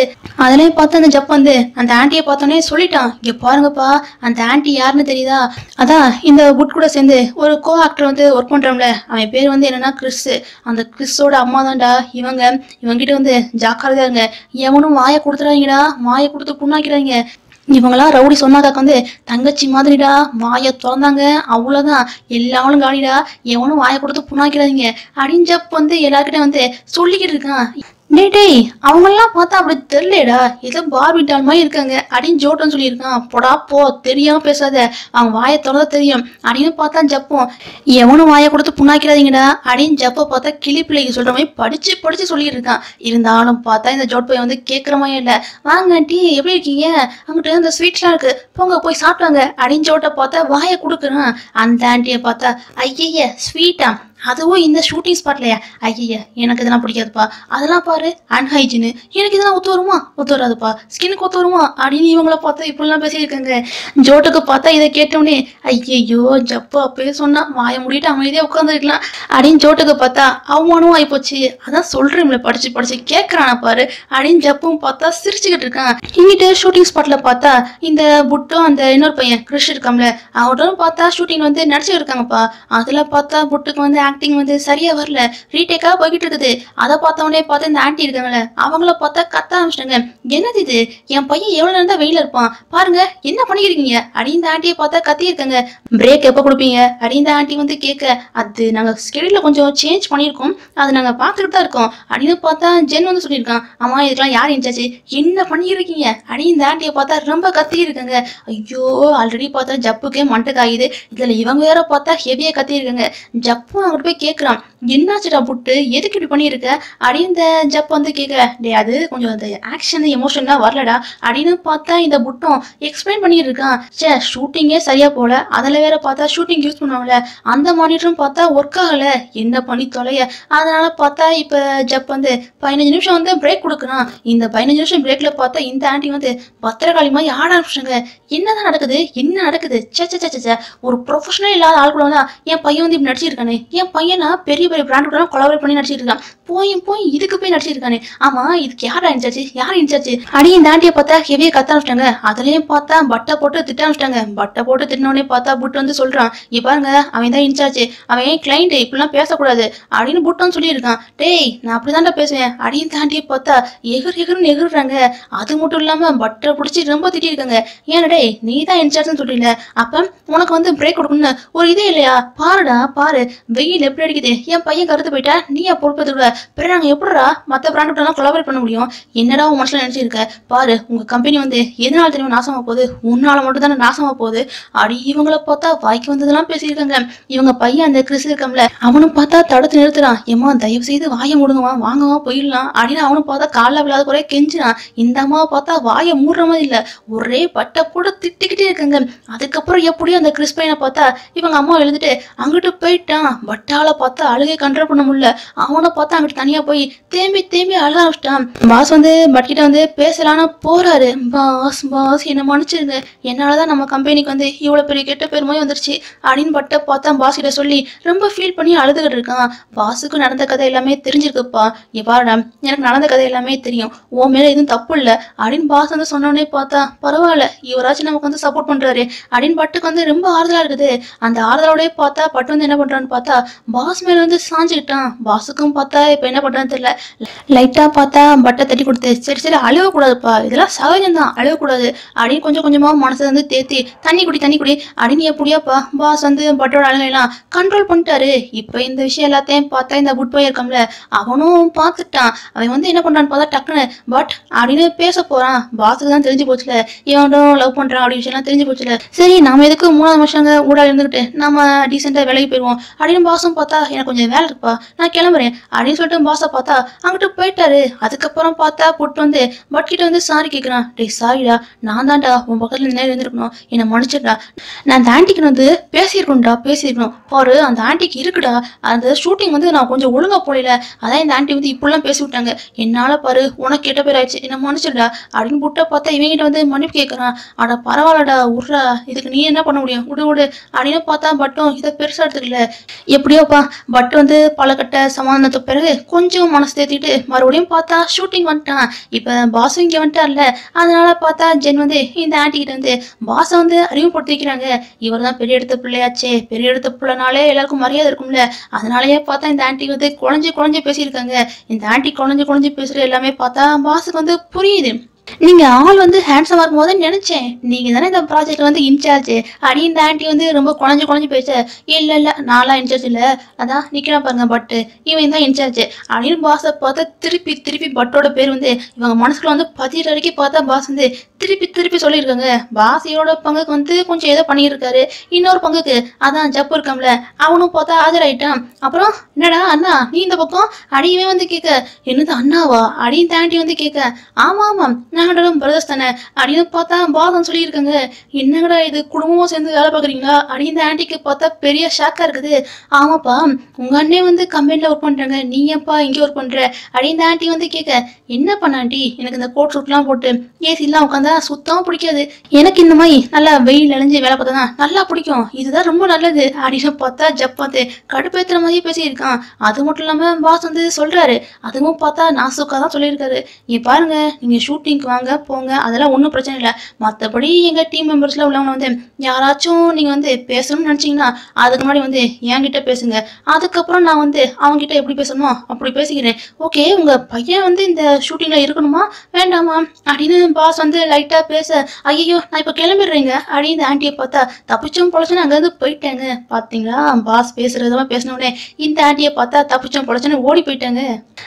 அதுலயும் பார்த்து அந்த ஜப் வந்து அந்த ஆன்ட்டியை பார்த்தோன்னே சொல்லிட்டான். இங்க பாருங்கப்பா அந்த ஆன்ட்டி யாருன்னு தெரியுதா? அதான் இந்த புட் கூட சேர்ந்து ஒரு கோ ஆக்டர் வந்து ஒர்க் பண்றோம்ல அவன் பேர் வந்து என்னன்னா கிறிஸ் அந்த கிறிஸோட அம்மா தான்டா இவங்க இவங்கிட்ட வந்து ஜாக்கிரதையா இருங்க. எவனும் வாயை கொடுத்துறாங்கடா வாயை கொடுத்து புண்ணாக்கிறாங்க இவங்களாம் ரவுடி சொன்னாக்காக்க வந்து தங்கச்சி மாதிரிடா. வாயை திறந்தாங்க. அவ்வளோதான் எல்லாரும் காலிடா. எவனும் வாயை கொடுத்து புண்ணாக்கிறாங்க அப்படின்னு வந்து எல்லாருக்கிட்ட வந்து சொல்லிக்கிட்டு இருக்கான். டேய் டேய் அவங்கெல்லாம் பார்த்தா அப்படி தெரியலடா. ஏதோ பார்பி டால் மாதிரி இருக்காங்க. அப்படின்னு ஜோட்டன் சொல்லியிருக்கான். போடா போ தெரியாம பேசாத. அவங்க வாயை திறந்தா தெரியும். அப்படின்னு பார்த்தா ஜப்போம் எவனும் வாயை கொடுத்து புண்ணாக்கிறாதீங்கடா அப்படின்னு ஜப்பை பார்த்தா கிளி பிள்ளைக்கு சொல்ற மாதிரி படிச்சு படிச்சு சொல்லிட்டு இருக்கான் இருந்தாலும் பார்த்தா இந்த ஜோட் பையன் வந்து கேட்குற மாதிரி இல்லை. வாங்க ஆண்டி எப்படி இருக்கீங்க? அங்கிட்ட அந்த ஸ்வீட்ஸ்லாம் இருக்கு. போங்க போய் சாப்பிட்டாங்க அப்படின்னு ஜோட்டை பார்த்தா வாயை கொடுக்குறான். அந்த ஆண்டியை பார்த்தா ஐயய்ய ஸ்வீட்டா அதுவும் இந்த ஷூட்டிங் ஸ்பாட்லையா ஐயய்ய எனக்கு இதெல்லாம் பிடிக்காதுப்பா. அதெல்லாம் பாரு அன்ஹைஜினு எனக்கு இதெல்லாம் ஒத்து வருமா ஒத்து வராதுப்பா ஸ்கின்னுக்கு ஒத்து வருமா அப்படின்னு இவங்கள பார்த்தா இப்படிலாம் பேசியிருக்காங்க. ஜோட்டுக்கு பார்த்தா இதை கேட்டோடனே ஐயையோ ஜப்பா அப்பயே சொன்னா வாய மூடிட்டு அமைதியாக உட்காந்துருக்கலாம் அப்படின்னு ஜோட்டுக்கு பார்த்தா அவமானமும் ஆயிப்போச்சு. அதான் சொல்றேன்ல படிச்சு படிச்சு கேட்கறானா பாரு அப்படின்னு ஜப்பும் பார்த்தா சிரிச்சுக்கிட்டு இருக்கான். இங்கிட்ட ஷூட்டிங் ஸ்பாட்ல பார்த்தா இந்த புட்டும் அந்த இன்னொரு பையன் கிறிஷ் இருக்காம்ல அவரும் பார்த்தா ஷூட்டிங் வந்து நடிச்சு இருக்காங்கப்பா. பார்த்தா புட்டுக்கு வந்து ஆக்டிங் வந்து சரியா வரல. ரீடேக்காக போய்கிட்டு இருக்குது அதை பார்த்தவொடனே பார்த்தா இந்த ஆண்டி இருக்காங்கல்ல அவங்கள பார்த்தா கத்த ஆரம்பிச்சிட்டாங்க. என்னது இது? என் பையன் எவ்வளவு நேரம் தான் வெயில இருப்பான்? பாருங்க என்ன பண்ணிக்கிறீங்க அப்படின்னு இந்த ஆண்டியை பார்த்தா கத்தி இருக்காங்க பிரேக் எப்போ கொடுப்பீங்க? அப்படின்னு இந்த ஆண்டி வந்து கேட்க அது நாங்க ஸ்கெடியூல கொஞ்சம் சேஞ்ச் பண்ணியிருக்கோம். அது நாங்க பார்த்துட்டு தான் இருக்கோம். அப்படின்னு பார்த்தா ஜென் வந்து சொல்லியிருக்கான் ஆமா இதுக்கெல்லாம் யார் இன்சாச்சு என்ன பண்ணியிருக்கீங்க? அப்படின்னு இந்த ஆண்டியை பார்த்தா ரொம்ப கத்தி இருக்காங்க ஐயோ ஆல்ரெடி பார்த்தா ஜப்புக்கே மண்டக்காயுது இதுல இவங்க வேற பார்த்தா ஹெவியா கத்தி இருக்காங்க ஜப்பு கொண்டு போய் கேட்குறான் என்னாச்சுடா புட்டு? எதுக்கு இப்படி பண்ணியிருக்க? அப்படின்னு இந்த ஜப் வந்து கேட்க டே அது கொஞ்சம் அந்த ஆக்ஷன் எமோஷன்லாம் வரலடா. அப்படின்னு பார்த்தா இந்த புட்டம் எக்ஸ்பிளைன் பண்ணிட்டு இருக்கான் சே ஷூட்டிங்கே சரியா போல அதில் வேற பார்த்தா ஷூட்டிங் யூஸ் பண்ணுவாங்கல்ல அந்த மானிட்டரும் பார்த்தா ஒர்க் ஆகல. என்ன பண்ணி தொலைய? அதனால பார்த்தா இப்போ ஜப் வந்து பதினஞ்சு நிமிஷம் வந்து பிரேக் கொடுக்குறான். இந்த பதினஞ்சு நிமிஷம் பிரேக்ல பார்த்தா இந்த ஆண்டி வந்து பத்திரகாளி மாதிரி ஆட ஆரம்பிச்சாங்க என்னதான் நடக்குது? என்ன நடக்குது? சே சே சே, சே சே ஒரு ப்ரொஃபஷனல் இல்லாத ஆள் கூட என் பையன் வந்து இப்படி நடிச்சிருக்கானே. என் பையனை பெரிய பெரிய பிராண்ட் கூட கொலாபரேட் பண்ணி நடிச்சிட்டு இருக்கான். போயும் போய் இதுக்கு போய் நடிச்சிருக்கானே ஆமா இதுக்கு யார் இன்சார்ஜ் யார் இன்சார்ஜ் அடியும் தாண்டிய பார்த்தா ஹெவியா கத்த ஆரம்பிச்சிட்டாங்க. அதுலயும் பார்த்தா பட்டை போட்டு திட்ட ஆரம்பிச்சிட்டாங்க. பட்டை போட்டு திட்டினோடனே பார்த்தா புட்டு வந்து சொல்றான். இங்க பாருங்க அவன் தான் இன்சார்ஜ். அவன் ஏன் கிளைண்ட் இப்படிலாம் பேசக்கூடாது. அப்படின்னு புட்டும் சொல்லியிருக்கான். டேய் நான் அப்படிதான்டா பேசுவேன். அடியும் தாண்டிய பார்த்தா எகிர் எகர்னு எகிறாங்க அது மட்டும் இல்லாம பட்டை பிடிச்சி ரொம்ப திட்டிருக்காங்க ஏன்னா டேய் நீ தான் இன்சார்ஜ்னு சொல்லிடல அப்ப உனக்கு வந்து பிரேக் கொடுக்கணும்னு ஒரு இதே இல்லையா? பாருடா பாரு. வெயில் எப்படி அடிக்குது? என் பையன் கருத்து போயிட்டா நீ ஏன் பிற நாங்கள் எப்படிடா மற்ற பிராண்ட் கொலாபரேட் பண்ண முடியும்? என்னடா உன் மனசில் நினச்சிருக்க? பாரு உங்க கம்பெனி வந்து எதனால தெரியுமா நாசமாக போகுது? உன்னால மட்டும் தானே நாசமாக போகுது? அடி இவங்கள பார்த்தா வாய்க்கு வந்ததெல்லாம் பேசியிருக்காங்க. இவங்க பையன் அந்த கிறிஸ் இருக்கம்ல அவனும் பார்த்தா தடுத்து நிறுத்துறான். ஏமா தயவு செய்து வாயை மூடுங்கம்மா வாங்கம்மா போயிடலாம். அப்படின்னு அவனும் பார்த்தா காலில் விழாத குறைய கெஞ்சினான் இந்த அம்மாவை பார்த்தா வாயை மூடுற மாதிரி இல்ல. ஒரே பட்டை கூட திட்டிக்கிட்டே இருக்காங்க. அதுக்கப்புறம் எப்படியும் அந்த கிறிஸ் பையனை பார்த்தா இவங்க அம்மா எழுதிட்டு அங்கிட்டு போயிட்டான். பட்டால பார்த்தா அழுகை கண்ட்ரோல் பண்ண முடியல. அவனை பார்த்தா அவன் தனியா போய் தேம்பி தேம்பி அழ ஆரம்பிச்சிட்டான். பாஸ் வந்து பட்கிட்ட வந்து பேசலான்னு போறாரு. பாஸ் பாஸ் என்ன மன்னிச்சிருங்க. என்னாலதான் நம்ம கம்பெனிக்கு வந்து இவ்வளவு பெரிய கெட்ட பெருமை வந்துருச்சு. அப்படின்னு பட்ட பார்த்தா பாஸ் கிட்ட சொல்லி ரொம்ப ஃபீல் பண்ணி அழுதுகிட்டு இருக்கான். பாஸுக்கு நடந்த கதை எல்லாமே தெரிஞ்சிருக்குப்பா. இங்க பாருடா எனக்கு நடந்த கதை எல்லாமே தெரியும். உன் மேல எதுவும் தப்பு இல்லை. அப்படின்னு பாஸ் வந்து சொன்னோடனே பார்த்தா பரவாயில்ல இவராச்சும் நமக்கு வந்து சப்போர்ட் பண்றாரு. அப்படின்னு பட்டுக்கு வந்து ரொம்ப ஆறுதலா இருக்குது. அந்த ஆறுதலோடய பார்த்தா பட்டு வந்து என்ன பண்றான்னு பார்த்தா பாஸ் மேல வந்து சாஞ்சுக்கிட்டான். பாஸுக்கும் பார்த்தா இப்போ என்ன பண்ணுறதுன்னு தெரியல. லைட்டாக பார்த்தா பட்டை தட்டி கொடுத்து சரி சரி அழுவக்கூடாதுப்பா. இதெல்லாம் சகஜம்தான். அழுவக்கூடாது. அப்படின்னு கொஞ்சம் கொஞ்சமாக மனசை வந்து தேத்தி தண்ணி குடி தண்ணி குடி. அப்படின்னு எப்படியாப்பா பாஸ் வந்து பட்டோட அழுகலாம் கண்ட்ரோல் பண்ணிட்டாரு. இப்போ இந்த விஷயம் எல்லாத்தையும் பார்த்தா இந்த குட் பாய் இருக்கான்ல அவனும் பார்த்துட்டான். அவன் வந்து என்ன பண்ணுறான்னு பார்த்தா டக்குன்னு பட் அப்படின்னு பேச போகிறான் பாஸுக்கு தான் தெரிஞ்சு போச்சுல. இவனும் லவ் பண்ணுறான் அப்படி விஷயம்லாம் தெரிஞ்சு போச்சுல. சரி நாம எதுக்கு மூணாவது வருஷங்க ஊடாக இருந்துக்கிட்டு நம்ம டீசெண்டாக வேலைக்கு போயிடுவோம். அப்படின்னு பாஸும் பார்த்தா எனக்கு கொஞ்சம் வேலை இருப்பா நான் கிளம்புறேன். அப்படின்னு சொல்லிட்டு பாச பார்த்தா அங்கிட்டு போயிட்டாரு. அதுக்கப்புறம் பார்த்தா புட்டு வந்து பட் கிட்ட வந்து சாரி கேட்குறான் டே சாரிடா நான் தான்டா உன் பக்கத்துல நேரம் இருந்திருக்கணும். என்னை மன்னிச்சிடா நான் அந்த ஆண்டிக்கு வந்து பேசியிருக்கணும்டா பேசியிருக்கணும். பாரு அந்த ஆண்டிக்கு இருக்குடா. அந்த ஷூட்டிங் வந்து நான் கொஞ்சம் ஒழுங்கா போடல. அதான் இந்த ஆண்டி வந்து இப்படிலாம் பேசி விட்டாங்க. என்னால பாரு உனக்கு கெட்ட பேர் ஆயிடுச்சு. என்ன மன்னிச்சிடா அப்படின்னு புட்டை பார்த்தா இவங்கிட்ட வந்து மன்னிப்பு கேட்குறான் அட பரவாயில்லடா உர்றா இதுக்கு நீ என்ன பண்ண முடியும்? விடு விடு. அப்படின்னு பார்த்தா பட்டும் இதை பெருசா எடுத்துக்கல. எப்படியோப்பா பட் வந்து பல கட்ட சமாதானத்துக்கு பிறகு கொஞ்சம் மனசு தேத்திட்டு மறுபடியும் பார்த்தா ஷூட்டிங் வந்துட்டான். இப்போ பாஸும் இங்கே வந்துட்டார்ல. அதனால பார்த்தா ஜென் வந்து இந்த ஆண்டிகிட்ட வந்து பாஸை வந்து அறிமுகப்படுத்தி வைக்கிறாங்க இவர் தான் பெரிய இடத்து பிள்ளையாச்சே. பெரிய இடத்து பிள்ளைனாலே எல்லாருக்கும் மரியாதை இருக்கும்ல. அதனாலயே பார்த்தா இந்த ஆண்டி வந்து குழஞ்சி குழஞ்சி பேசியிருக்காங்க. இந்த ஆண்டி குழஞ்சி குழஞ்சி பேசுகிற எல்லாமே பார்த்தா பாஸுக்கு வந்து புரியுது. நீங்க ஆள் வந்து ஹேண்ட்ஸமா இருக்கும் போது நினைச்சேன். நீங்க தானே இந்த ப்ராஜெக்ட் வந்து இன்சார்ஜ் அடி இந்த ஆண்டி வந்து ரொம்ப குழஞ்சு குழஞ்சு பேச இல்ல இல்ல நான்லாம் இன்சார்ஜ் இல்ல. அதான் நிக்கிறான் பாருங்க பட்டு இவன் தான் இன்சார்ஜ் அப்படின்னு பாஸை பார்த்தா திருப்பி திருப்பி பட்டோட பேர் வந்து இவங்க மனசுக்குள்ள வந்து பதிகிற வரைக்கும் பார்த்தா பாஸ் வந்து திருப்பி திருப்பி சொல்லியிருக்காங்க. பாசியோட பங்குக்கு வந்து கொஞ்சம் ஏதோ பண்ணியிருக்காரு. இன்னொரு பங்குக்கு. அதான் ஜப்பு இருக்காம்ல. அவனும் பார்த்தா ஆஜராயிட்டான். அப்புறம் என்னடா அண்ணா நீ இந்த பக்கம்? அடியுமே வந்து கேட்க என்னது அண்ணாவா? அடியும் தாண்டி வந்து கேட்க ஆமா ஆமாம் நாங்களும் பிரதர்ஸ் தானே. அப்படின்னு பார்த்தா பாதம் சொல்லியிருக்காங்க. என்னங்கடா இது? குடும்பமும் சேர்ந்து வேலை பார்க்குறீங்களா? அடியும் இந்த ஆண்டிக்கு பார்த்தா பெரிய ஷாக்காக இருக்குது. ஆமாப்பா உங்க அண்ணே வந்து கம்பெனில ஒர்க் பண்றாங்க. நீ ஏன்ப்பா இங்கே ஒர்க் பண்ற? அடியும் தாண்டி வந்து கேட்க என்ன பண்ண ஆண்டி எனக்கு இந்த கோட் சூட்லாம் போட்டு ஏசிலாம் உட்காந்தா சுத்தமா பிடிக்காது. எனக்கு இந்த மாதிரி நல்லா வெயில் அழிஞ்சு வேலை பார்த்தா நல்லா பிடிக்கும். இதுதான் ரொம்ப நல்லது. அப்படின்னு பார்த்தா ஜப்பாத்து. கடுப்பேத்துற மாதிரியே பேசியிருக்கான். அது மட்டும் இல்லாமல் பாஸ் வந்து சொல்றாரு. அதுவும் பார்த்தா நாசுக்காக தான் சொல்லியிருக்காரு. நீங்கள் பாருங்க நீங்கள் ஷூட்டிங்க்கு வாங்க போங்க. அதெல்லாம் ஒன்றும் பிரச்சனை இல்லை. மற்றபடி எங்கள் டீம் மெம்பர்ஸ்ல உள்ளவங்க வந்து யாராச்சும் நீங்கள் வந்து பேசணும்னு நினச்சிங்கன்னா அதுக்கு முன்னாடி வந்து என்கிட்ட பேசுங்க. அதுக்கப்புறம் நான் வந்து அவங்ககிட்ட எப்படி பேசணுமோ அப்படி பேசிக்கிறேன். ஓகே உங்கள் பையன் வந்து இந்த ஷூட்டிங்கில் இருக்கணுமா? வேண்டாமா? அப்படின்னு பாஸ் வந்து லைட்டாக பேச ஐயோ நான் இப்போ கிளம்பிடுறேங்க. அப்படின்னு இந்த ஆண்டியை பார்த்தா தப்பிச்சோம் பொழைச்சுன்னு அங்கேருந்து போயிட்டாங்க. பார்த்தீங்களா? பாஸ் பேசுறதெல்லாம் பேசினோடனே இந்த ஆண்டியை பார்த்தா தப்பிச்சோம் பொழைச்சுன்னு ஓடி போயிட்டாங்க.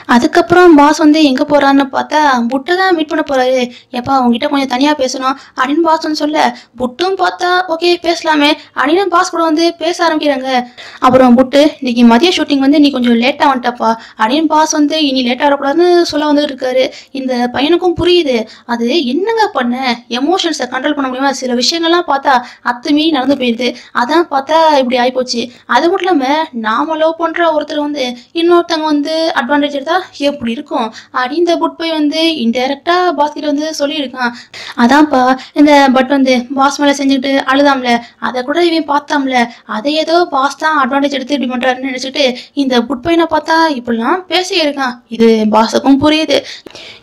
அதுக்கப்புறம் பாஸ் வந்து எங்க போறான்னு பார்த்தா புட்டை தான் மீட் பண்ண போறாரு. எப்பா உங்ககிட்ட கொஞ்சம் தனியா பேசணும். அப்படின்னு பாஸ் வந்து சொல்ல புட்டும் பார்த்தா ஓகே பேசலாமே. அப்படின்னு பாஸ் கூட வந்து பேச ஆரம்பிக்கிறாங்க. அப்புறம் புட்டு இன்னைக்கு மதிய ஷூட்டிங் வந்து நீ கொஞ்சம் லேட்டா வந்துட்டப்பா. அப்படின்னு பாஸ் வந்து இனி லேட்டா வரக்கூடாதுன்னு சொல்ல வந்துட்டு இருக்காரு. இந்த பையனுக்கும் புரியுது. அது என்னங்க பண்ண? எமோஷன்ஸை கண்ட்ரோல் பண்ண முடியுமா? சில விஷயங்கள்லாம் பார்த்தா அத்துமீறி நடந்து போயிடுது. அதான் பார்த்தா இப்படி ஆயிப்போச்சு. அது மட்டும் இல்லாம நாம லவ் பண்ற ஒருத்தர் வந்து இன்னொருத்தவங்க வந்து அட்வான்டேஜ் எடுத்தா எப்படி இருக்கும்? அப்படின்னு இந்த புட் போய் வந்து இன்டெரக்டா பாஸ்கிட்ட வந்து சொல்லியிருக்கான். அதான்ப்பா இந்த பட் வந்து பாஸ் மேல செஞ்சுக்கிட்டு அழுதாம்ல. அதை கூட இவன் பார்த்தாம்ல. அதை ஏதோ பாஸ் தான் அட்வான்டேஜ் எடுத்து இப்படி பண்ணுறாருன்னு நினைச்சிட்டு இந்த புட் பையனை பார்த்தா இப்படிலாம் பேசியிருக்கான். இது பாஸுக்கும் புரியுது.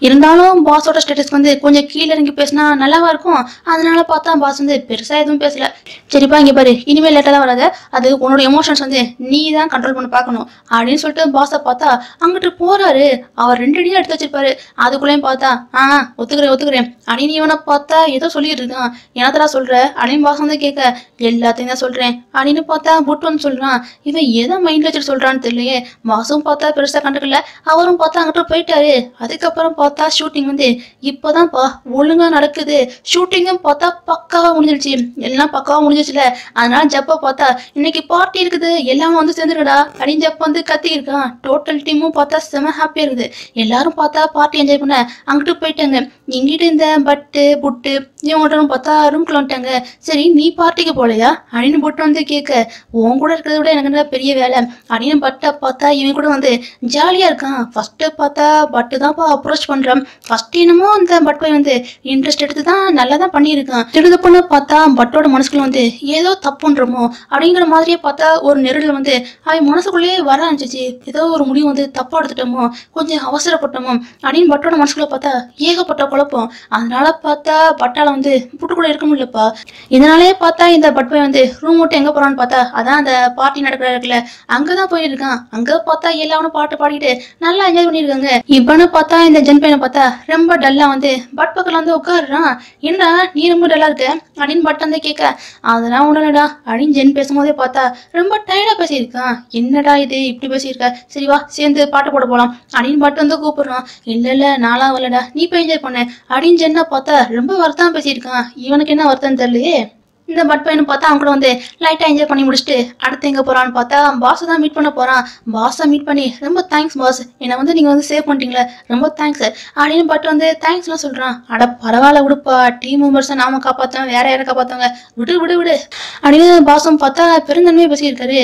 இருந்தாலும் பாஸோட ஸ்டேட்டஸ் வந்து கொஞ்சம் கீழே இறங்கி பேசினா நல்லாவா இருக்கும்? அதனால பார்த்தா பாஸ் வந்து பெருசா எதுவும் பேசல. சரிப்பா இங்க பாரு. இனிமேல் லேட்டாக தான் வராத. அது உன்னோட எமோஷன்ஸ் வந்து நீ தான் கண்ட்ரோல் பண்ண பார்க்கணும். அப்படின்னு சொல்லிட்டு பாஸை பார்த்தா அங்கிட்டு போறாரு. அவர் ரெண்டு அடியா எடுத்து வச்சிருப்பாரு. அதுக்குள்ளேயும் பார்த்தா ஆ ஒத்துக்கிறேன் ஒத்துக்கிறேன். அப்படின்னு இவனை பார்த்தா ஏதோ சொல்லிட்டு இருக்கான். என்னத்தடா சொல்ற? அப்படின்னு பாஸ் வந்து கேட்க எல்லாத்தையும் தான் சொல்றேன். அப்படின்னு பார்த்தா புட் வந்து சொல்றான். இவன் எதை மைண்ட்ல வச்சுட்டு சொல்றான்னு தெரியலையே. பாஸும் பார்த்தா பெருசா கண்டுக்கல. அவரும் பார்த்தா அங்கிட்டு போயிட்டாரு. அதுக்கப்புறம் பார்த்தா ஷூட்டிங் வந்து இப்போதான்ப்பா ஒழுங்கா நடக்குது. ஷூட்டிங்கும் பார்த்தா பக்காவா முடிஞ்சிருச்சு. எல்லாம் பக்காவா முடிஞ்சிருச்சுல. அதனால ஜப்பா பார்த்தா இன்னைக்கு பார்ட்டி இருக்குது. எல்லாம் வந்து சேர்ந்துருடா அப்படின்னு ஜப்பா வந்து கத்தி இருக்கான். டோட்டல் டீமும் பார்த்தா செம ஹாப்பியா இருக்குது. எல்லாரும் பார்த்தா பார்ட்டி என்ஜாய் பண்ண அங்கிட்டு போயிட்டாங்க. இங்கிட்டு இந்த பட்டு புட்டு இவங்கள்ட்ட பார்த்தா ரூம்குள்ள வந்துட்டாங்க. சரி நீ பார்ட்டிக்கு போகலையா? அப்படின்னு போட்டு வந்து கேட்க. உன் கூட இருக்கிறத விட எனக்கு என்ன பெரிய வேலை? அப்படின்னு பட்டை பார்த்தா இவன் கூட வந்து ஜாலியாக இருக்கான். ஃபஸ்ட்டு பார்த்தா பட்டு தான்ப்பா அப்ரோச் பண்றான். ஃபர்ஸ்ட் என்னமோ அந்த பட் போய் வந்து இன்ட்ரெஸ்ட் எடுத்து தான் நல்லா தான் பண்ணியிருக்கான் திடுதப்புன்னு பார்த்தா பட்டோட மனசுக்குள்ள வந்து ஏதோ தப்புன்றமோ அப்படிங்கிற மாதிரியே பார்த்தா ஒரு நெருடல் வந்து அவன் மனசுக்குள்ளேயே வர ஆரம்பிச்சிச்சு. ஏதோ ஒரு முடிவு வந்து தப்பாக எடுத்துட்டோமோ கொஞ்சம் அவசரப்பட்டோமோ அப்படின்னு பட்டோட மனசுக்குள்ளே பார்த்தா ஏகப்பட்ட குழப்பம். அதனால பார்த்தா பட்டால வந்து புட்டு கூட இருக்க முடியலப்பா. இதனாலேயே பார்த்தா இந்த பட் வந்து ரூம் விட்டு எங்க போறான்னு பார்த்தா அதான் அந்த பார்ட்டி நடக்கிற இருக்குல்ல அங்கதான் போயிருக்கான். அங்க பார்த்தா எல்லாரும் பாட்டு பாடிட்டு நல்லா என்ஜாய் பண்ணிருக்காங்க இவனு பார்த்தா இந்த ஜென் பையனை பார்த்தா ரொம்ப டல்லா வந்து பட் பக்கத்துல வந்து உட்காடுறான் என்னடா நீ ரொம்ப டல்லா இருக்க? அப்படின்னு பட் வந்து கேட்க அதெல்லாம் உடனடா அப்படின்னு ஜென் பேசும்போதே பார்த்தா ரொம்ப டயர்டா பேசியிருக்கான். என்னடா இது? இப்படி பேசியிருக்க? சரி வா சேர்ந்து பாட்டு போட போலாம். அப்படின்னு பட் வந்து கூப்பிடுறான். இல்ல இல்ல நாளா வரலடா. நீ போய் என்ஜாய் பண்ண. அப்படின்னு ஜென்னா பார்த்தா ரொம்ப வருத்தம் பேசியிருக்கான். இவனுக்கு என்ன வருத்தம் தெரியலையே? இந்த பட் பையனை பார்த்தா அவன் கூட வந்து லைட்டாக என்ஜாய் பண்ணி முடிச்சுட்டு அடுத்து எங்கே போகிறான்னு பார்த்தா பாஸை தான் மீட் பண்ண போகிறான் பாஸை மீட் பண்ணி ரொம்ப தேங்க்ஸ் பாஸ் என்னை வந்து நீங்கள் வந்து சேவ் பண்ணிட்டீங்களே ரொம்ப தேங்க்ஸ் அப்படின்னு பட் வந்து தேங்க்ஸ்லாம் சொல்கிறான் அட பரவாயில்ல விடுப்பா டீம் மெம்பர்ஸை நாம காப்பாற்றுவேன் வேற யாரை காப்பாற்றுவாங்க விடு விடு விடு. அப்படின்னு பாஸும் பார்த்தா பெருந்தன்மையை பேசியிருக்காரு.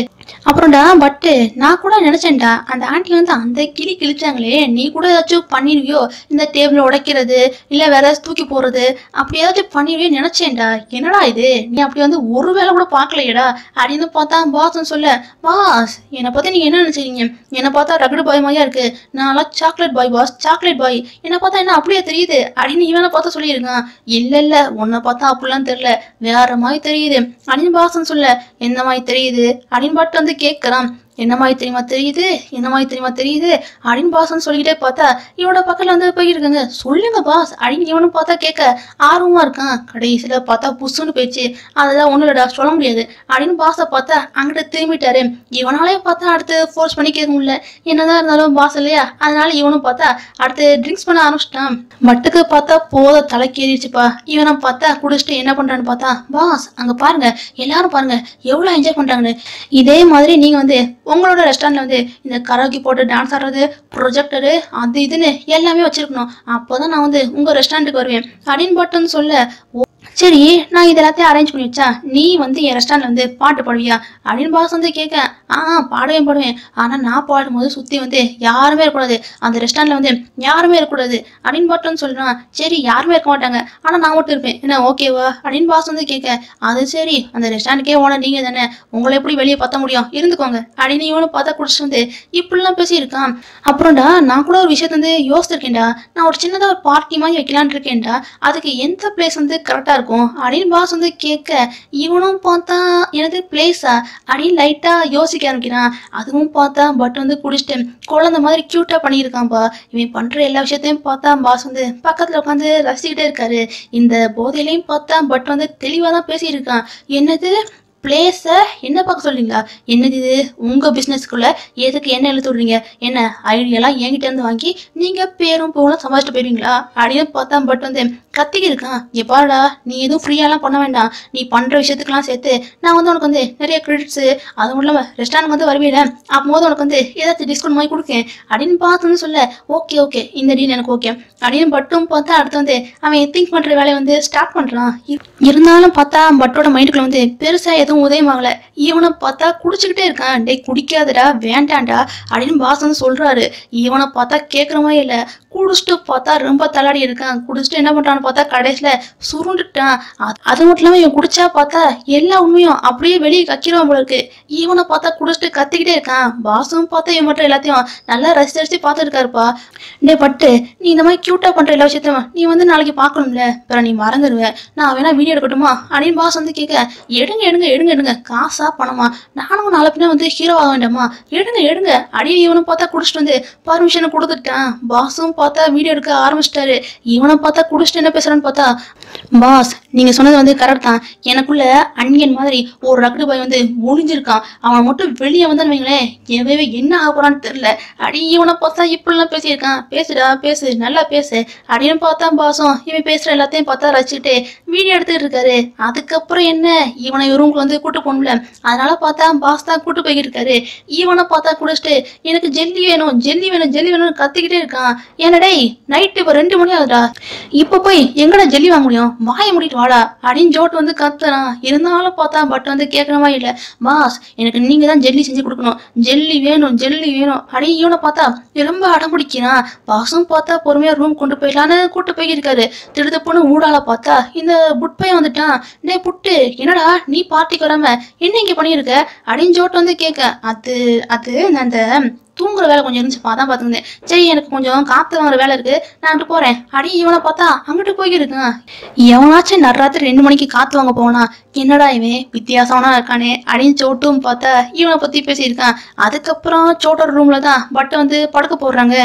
அப்புறம்டா பட்டு நான் கூட நினைச்சேன்டா அந்த ஆண்டி வந்து அந்த கிளி கிழிச்சாங்களே நீ கூட ஏதாச்சும் பண்ணிடுவியோ இந்த டேபிள் உடைக்கிறது இல்ல வேற ஏதாச்சும் தூக்கி போடுறது அப்படி ஏதாச்சும் பண்ணிடுவியோ நினைச்சேன்டா. என்னடா இது? நீ அப்படி வந்து ஒரு வேளை கூட பார்க்கலையடா. அப்படின்னு பார்த்தா பாஸ்ன்னு சொல்ல பாஸ் என்னை பார்த்தா நீங்க என்ன நினைச்சிருக்கீங்க என்னை பார்த்தா ரகடு பாய் மாதிரியா இருக்கு. நான்லாம் chocolate boy boss chocolate boy என்னை பார்த்தா என்ன அப்படியே தெரியுது? அப்படின்னு இவனை பார்த்தா சொல்லியிருக்கான். இல்ல இல்ல உன்னை பார்த்தா அப்படிலாம் தெரியல. வேற மாதிரி தெரியுது. அப்படின்னு பாஸ்ன்னு சொல்ல என்ன மாதிரி தெரியுது? அப்படின்னு பாட்டு வந்து கேட்கறான். என்ன மாதிரி தெரியுமா தெரியுது? என்ன மாதிரி தெரியுமா தெரியுது? அப்படின்னு பாஸ்ன்னு சொல்லிக்கிட்டே பார்த்தா இவனோட பக்கத்துல வந்து போயிருக்காங்க. சொல்லுங்க பாஸ் அப்படின்னு இவனும் பார்த்தா கேட்க ஆர்வமா இருக்கான். கடைசியில பார்த்தா புஷ்ஷுன்னு போயிடுச்சு. அதெல்லாம் ஒண்ணும் இல்லடா சொல்ல முடியாது. அப்படின்னு பாஸை பார்த்தா அங்கிட்ட திரும்பிட்டாரு. இவனாலே பார்த்தா அடுத்து ஃபோர்ஸ் பண்ணி கேட்க முடியல என்னதான் இருந்தாலும் பாஸ் இல்லையா? அதனால இவனும் பார்த்தா அடுத்து ட்ரிங்க்ஸ் பண்ண ஆரம்பிச்சிட்டான். மட்டுக்கு பார்த்தா போத தலைக்கேறிடுச்சுப்பா இவனை பார்த்தா குடிச்சிட்டு என்ன பண்றான்னு பார்த்தா பாஸ் அங்க பாருங்க. எல்லாரும் பாருங்க. எவ்வளவு என்ஜாய் பண்றாங்கன்னு. இதே மாதிரி நீங்க வந்து உங்களோட ரெஸ்டாரண்ட்ல வந்து இந்த கரோக்கி போட்டு டான்ஸ் ஆடுறது ப்ரொஜெக்டரு அது இதுன்னு எல்லாமே வச்சிருக்கணும். அப்போதான் நான் வந்து உங்க ரெஸ்டாரண்ட்டுக்கு வருவேன். அப்படின்னு பட்டுன்னு சொல்ல "ஓ, சரி நான் இது எல்லாத்தையும் அரேஞ்ச் பண்ணி வச்சா நீ வந்து என் ரெஸ்டாரண்ட்ல வந்து பாட்டு பாடுவியா? அப்படின்னு பாஸ் வந்து கேட்க ஆ பாடுவேன் பாடுவேன். ஆனா நான் பாடும்போது சுத்தி வந்து யாருமே இருக்கக்கூடாது. அந்த ரெஸ்டாரண்ட்ல வந்து யாருமே இருக்கக்கூடாது. அப்படின்னு பாட்டு சொல்கிறான் சரி யாருமே இருக்க மாட்டாங்க. ஆனா நான் மட்டும் இருப்பேன். என்ன ஓகேவா அப்படின்னு பாஸ் வந்து கேட்க அது சரி. அந்த ரெஸ்டாரண்ட்கே ஓனர் நீங்க தானே. உங்களை எப்படி வெளியே பார்த்த முடியும்? இருந்துக்கோங்க. அப்படின்னு இவனும் பார்த்தா குடிச்சிட்டு வந்து இப்படிலாம் பேசியிருக்கான். அப்புறம்டா நான் கூட ஒரு விஷயத்த வந்து யோசிச்சிருக்கேன்டா. நான் ஒரு சின்னதாக ஒரு பார்ட்டி மாதிரி வைக்கலான்னு இருக்கேன்டா. அதுக்கு எந்த பிளேஸ் வந்து கரெக்டாக இருக்கும். அப்படின்னு பாஸ் வந்து கேட்க இவனும் பார்த்தா எனது பிளேஸா அப்படின்னு லைட்டாக யோசிக்க ஆரம்பிக்கிறான். அதுவும் பார்த்தா பட் வந்து குடிச்சிட்டு குழந்தை மாதிரி க்யூட்டாக பண்ணியிருக்கான்ப்பா இவன் பண்ணுற எல்லா விஷயத்தையும் பார்த்தா பாஸ் வந்து பக்கத்தில் உட்காந்து ரசிக்கிட்டே இருக்காரு. இந்த போதையிலையும் பார்த்தா பட் வந்து தெளிவாக தான் பேசியிருக்கான். என்னது? பிளேஸை என்ன பார்க்க சொல்றீங்களா? என்னது இது? உங்கள் பிஸ்னஸ்க்குள்ள எதுக்கு என்ன எழுத்து விடுறீங்க? என்ன ஐடியாலாம் என்கிட்ட இருந்து வாங்கி நீங்கள் பேரும் போகலாம் சமாளிச்சுட்டு போயிருவீங்களா? அப்படின்னு பார்த்தா பட் வந்து கத்திக்கி இருக்கான். எப்பாடா பாருடா நீ எதுவும் ஃப்ரீயாலாம் பண்ண வேண்டாம். நீ பண்ணுற விஷயத்துக்கெல்லாம் சேர்த்து நான் வந்து உனக்கு வந்து நிறைய கிரெடிட்ஸு அது மட்டும் இல்லாமல் ரெஸ்டாரண்ட் வந்து வருவீல அப்போது உனக்கு வந்து ஏதாச்சும் டிஸ்கவுண்ட் வாங்கி கொடுக்கேன். அப்படின்னு பார்த்துன்னு சொல்ல ஓகே ஓகே இந்த டீல் எனக்கு ஓகே அப்படின்னு பட்டும் பார்த்தா அடுத்து வந்து அவன் திங்க் பண்ணுற வேலையை வந்து ஸ்டார்ட் பண்ணுறான் இருந்தாலும் பார்த்தா பட்டோட மைண்டுக்குள்ள வந்து பெருசாக எதுவும் உதயமாகல இவனை பார்த்தா குடிச்சுக்கிட்டே இருக்கான். டே குடிக்காதடா வேண்டாம்டா அப்படின்னு வாசன் சொல்றாரு. சொல்கிறாரு இவனை பார்த்தா கேட்குற மாதிரி இல்லை. குடிச்சிட்டு பார்த்தா ரொம்ப தள்ளாடி இருக்கான். குடிச்சிட்டு என்ன பண்ணுறான்னு பார்த்தா கடைசியில் சுருண்டுட்டான். அது- அது மட்டும் இல்லாமல் இவன் குடிச்சா பார்த்தா எல்லா உண்மையும் அப்படியே வெளியே கக்கிடுவான் போல இருக்கு. இவனை பார்த்தா குடிச்சிட்டு கத்திக்கிட்டே இருக்கான். பாஸும் பார்த்தா இவன் மட்டும் எல்லாத்தையும் நல்லா ரசிச்சு ரசித்து பார்த்துருக்காருப்பா டே பட்டு நீ இந்த மாதிரி க்யூட்டாக பண்ணுற எல்லா விஷயத்தையும் நீ வந்து நாளைக்கு பார்க்கணும்ல. பிற நீ மறந்துடுவேன் நான் வேணா வீடியோ எடுக்கட்டுமா? அப்படின்னு பாஸ் வந்து கேட்க எடுங்க எடுங்க எடுங்க எடுங்க. காசா பணமா? நானும் நாளை பின்ன வந்து ஹீரோ ஆக வேண்டாமா? எடுங்க எடுங்க. அடியே இவனை பார்த்தா குடிச்சிட்டு வந்து பர்மிஷனை கொடுத்துட்டான். பாஸும் பார்த்தா வீடியோ எடுக்க ஆரம்பிச்சிட்டாரு. இவனை பார்த்தா குடிச்சிட்டு என்ன பேசுறான்னு பார்த்தா பாஸ் நீங்க சொன்னது வந்து கரெக்ட் தான். எனக்குள்ள அன்னியன் மாதிரி ஒரு ரகடு பாய் வந்து ஒளிஞ்சிருக்கான். அவன் மட்டும் வெளியே வந்தான்னு வைங்களேன் எவ்வளவு என்ன ஆக போறான்னு தெரியல. அடி இவனை பார்த்தா இப்படிலாம் பேசியிருக்கான். பேசுடா பேசு நல்லா பேசு. அப்படின்னு பார்த்தா பாசம் இவன் பேசுற எல்லாத்தையும் பார்த்தா ரசிச்சுட்டு வீடியோ எடுத்துக்கிட்டு இருக்காரு. அதுக்கப்புறம் என்ன? இவனை ரூம்க்கு வந்து கூட்டு போகணும்ல. அதனால பார்த்தா பாஸ் தான் கூட்டு போய்கிட்டு இருக்காரு. இவனை பார்த்தா குடிச்சிட்டு எனக்கு ஜெல்லி வேணும் ஜெல்லி வேணும் ஜெல்லி வேணும்னு கத்திக்கிட்டே இருக்கான். ஏனடே நைட்டு இப்போ ரெண்டு மணி ஆகுதுடா. இப்போ போய் எங்கடா ஜெல்லி வாங்க முடியும்? வாயை முடிட்டு வாடா. அப்படின்னு ஜோட் வந்து கத்துறான். இருந்தாலும் பார்த்தா பட் வந்து கேட்குற மாதிரி இல்லை. பாஸ் எனக்கு நீங்க தான் ஜெல்லி செஞ்சு கொடுக்கணும். ஜெல்லி வேணும் ஜெல்லி வேணும். அப்படின்னு இவனை பார்த்தா ரொம்ப அடம்பிடிக்கிறான். பாஸும் பார்த்தா பொறுமையா ரூம் கொண்டு போயிடலான்னு கூட்டு போயிருக்காரு. திருது பொண்ணு ஊடால பார்த்தா இந்த புட்பையன் வந்துட்டான். டே புட்டு என்னடா? நீ பார்ட்டிக்கு வராம என்ன இங்க பண்ணியிருக்க? அப்படின்னு ஜோட்டு வந்து கேட்க அது அது அந்த தூங்குற வேலை கொஞ்சம் இருந்துச்சு அதான் பார்த்துருந்தேன் சரி எனக்கு கொஞ்சம் காற்று வாங்குற வேலை இருக்கு. நான் அங்கிட்டு போறேன். அடி இவனை பார்த்தா அங்கிட்டு போயிருக்கான் எவனாச்சும் நடுராத்திரி ரெண்டு மணிக்கு காத்து வாங்க போனா என்னடா இவன் வித்தியாசம்னா இருக்கானே அப்படின்னு சோட்டும் பார்த்தா இவனை பத்தி பேசியிருக்கான். அதுக்கப்புறம் சோட்டோட ரூம்ல தான் பட்டை வந்து படுக்க போடுறாங்க.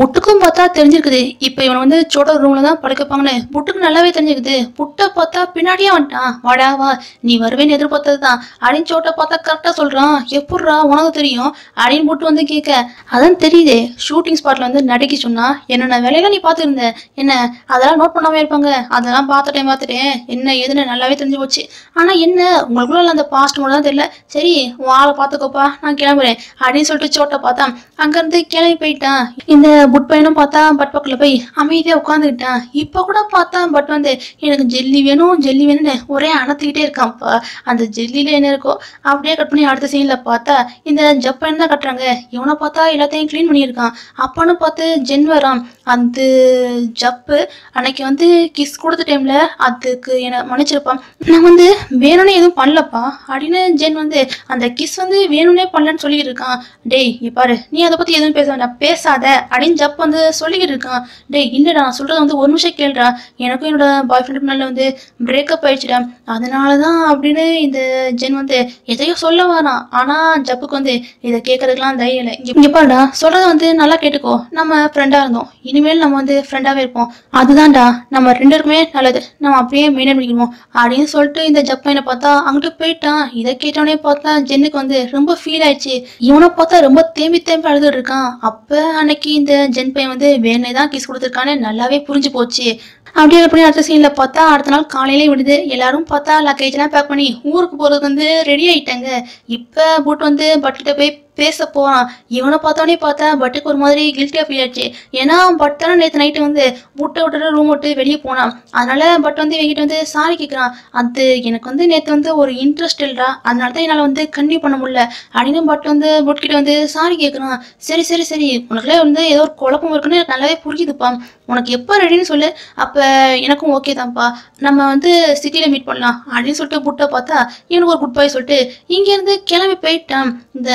புட்டுக்கும் பார்த்தா தெரிஞ்சிருக்குது. இப்போ இவனை வந்து சோட்டோ ரூம்ல தான் படுக்கப்பாங்கன்னு புட்டுக்கு நல்லாவே தெரிஞ்சிருக்குது. புட்டை பார்த்தா பின்னாடியே வந்துட்டான். வாடா வா. நீ வருவேன்னு எதிர்பார்த்தது தான் அப்படின்னு சோட்டை பார்த்தா கரெக்டாக சொல்கிறான் எப்பட்றா உனக்கு தெரியும்? அப்படின்னு புட்டு வந்து கேட்க அதான் தெரியுதே. ஷூட்டிங் ஸ்பாட்ல வந்து நடிக்க சொன்னா என்னென்ன வேலையெல்லாம் நீ பார்த்துருந்த? என்ன? அதெல்லாம் நோட் பண்ணாமே இருப்பாங்க. அதெல்லாம் பார்த்துட்டேன் பார்த்துட்டேன். என்ன ஏதுன்னு நல்லாவே தெரிஞ்சு போச்சு. ஆனால் என்ன? உங்களுக்குள்ள அந்த பாஸ்ட் மட்டும் தான் தெரியல. சரி உன் ஆளை பார்த்துக்கோப்பா. நான் கிளம்புறேன். அப்படின்னு சொல்லிட்டு சோட்டை பார்த்தா அங்கேருந்து கிளம்பி போயிட்டான். இந்த புட் பையனும் பார்த்தா பட் பக்கத்தில் போய் அமைதியாக உட்காந்துக்கிட்டான் இப்போ கூட பார்த்தா பட் வந்து எனக்கு ஜெல்லி வேணும் ஜெல்லி வேணும்னு ஒரே அணத்துக்கிட்டே இருக்கான்ப்பா. அந்த ஜெல்லியில் என்ன இருக்கோ அப்படியே கட் பண்ணி அடுத்த சீனில் பார்த்தா இந்த ஜப்பான் தான் கட்டுறாங்க. இவனை பார்த்தா எல்லாத்தையும் க்ளீன் பண்ணியிருக்கான். அப்பன்னு பார்த்து ஜென் வரான். அந்த ஜப்பு அன்னைக்கு வந்து கிஸ் கொடுத்த டைம்ல அதுக்கு என்ன மன்னிச்சிருப்பான். நான் வந்து வேணும்னே எதுவும் பண்ணலப்பா. அப்படின்னு ஜென் வந்து அந்த கிஸ் வந்து வேணும்னே பண்ணலன்னு சொல்லிட்டு இருக்கான். டேய் இப்பாரு பாரு நீ அதை பத்தி எதுவும் பேச வேண்டாம். பேசாத அப்படின்னு ஜப் வந்து சொல்லிக்கிட்டு இருக்கான். டேய் இல்லைடா நான் சொல்றது வந்து ஒரு நிமிஷம் கேளுடா. எனக்கும் என்னோட பாய் ஃப்ரெண்டுக்கு மேல வந்து பிரேக்கப் ஆயிடுச்சுடா. அதனால தான் அப்படின்னு இந்த ஜென் வந்து எதையோ சொல்ல வரான். ஆனா ஜப்புக்கு வந்து இதை கேட்கறதுக்கெல்லாம் தைரியம் இல்லை. எப்பாடா சொல்றதை வந்து நல்லா கேட்டுக்கோ. நம்ம ஃப்ரெண்டா இருந்தோம். இனிமேல் நம்ம வந்து ஃப்ரெண்டாவே இருப்போம். அதுதான்டா நம்ம ரெண்டுருக்குமே நல்லது. நம்ம அப்படியே மெயின்டைன் பண்ணிக்கணும் அப்படின்னு சொல்லிட்டு இந்த ஜப்பானை பார்த்தா அங்கிட்டு போயிட்டான். இதை கேட்டவனே பார்த்தா ஜென்னுக்கு வந்து ரொம்ப ஃபீல் ஆயிடுச்சு. இவனை பார்த்தா ரொம்ப தேம்பி தேம்பி அழுதுட்டு இருக்கான். அப்ப அன்னைக்கு இந்த ஜென் பையன் வந்து வேணே தான் கிஸ் கொடுத்துருக்கான்னு நல்லாவே புரிஞ்சு போச்சு. அப்படியே அப்படி அடுத்த சீன்ல பார்த்தா அடுத்த நாள் காலையிலே விடுது. எல்லாரும் பார்த்தா லக்கேஜ்லாம் பேக் பண்ணி ஊருக்கு போறதுக்கு வந்து ரெடி ஆயிட்டாங்க. இப்போ போட்டு வந்து பட்டுகிட்ட போய் பேச போகிறான் இவனை பார்த்தோன்னே பார்த்தா பட்டுக்கு ஒரு மாதிரி கில்ட்டியாக ஃபீல் ஆச்சு ஏன்னா பட் தானே நேற்று நைட்டு வந்து புட்டை விட்டுட்டு ரூம் விட்டு வெளியே போனான். அதனால பட் வந்து இவங்கிட்ட வந்து சாரி கேட்குறான் அது எனக்கு வந்து நேற்று வந்து ஒரு இன்ட்ரெஸ்ட் இல்லைடா. அதனால தான் என்னால் வந்து கண்டினியூ பண்ண முடியல. அப்படின்னு பட் வந்து புட்கிட்ட வந்து சாரி கேட்குறான் சரி சரி சரி. உனக்குள்ளே வந்து ஏதோ ஒரு குழப்பம் இருக்குன்னு எனக்கு நல்லாவே புரியுதுப்பா உனக்கு எப்போ ரெடின்னு சொல்லு. அப்போ எனக்கும் ஓகே தான்ப்பா. நம்ம வந்து சிட்டியில் மீட் பண்ணலாம். அப்படின்னு சொல்லிட்டு புட்டை பார்த்தா இவனுக்கு ஒரு குட் பை சொல்லிட்டு இங்கேருந்து கிளம்பி போயிட்டான். இந்த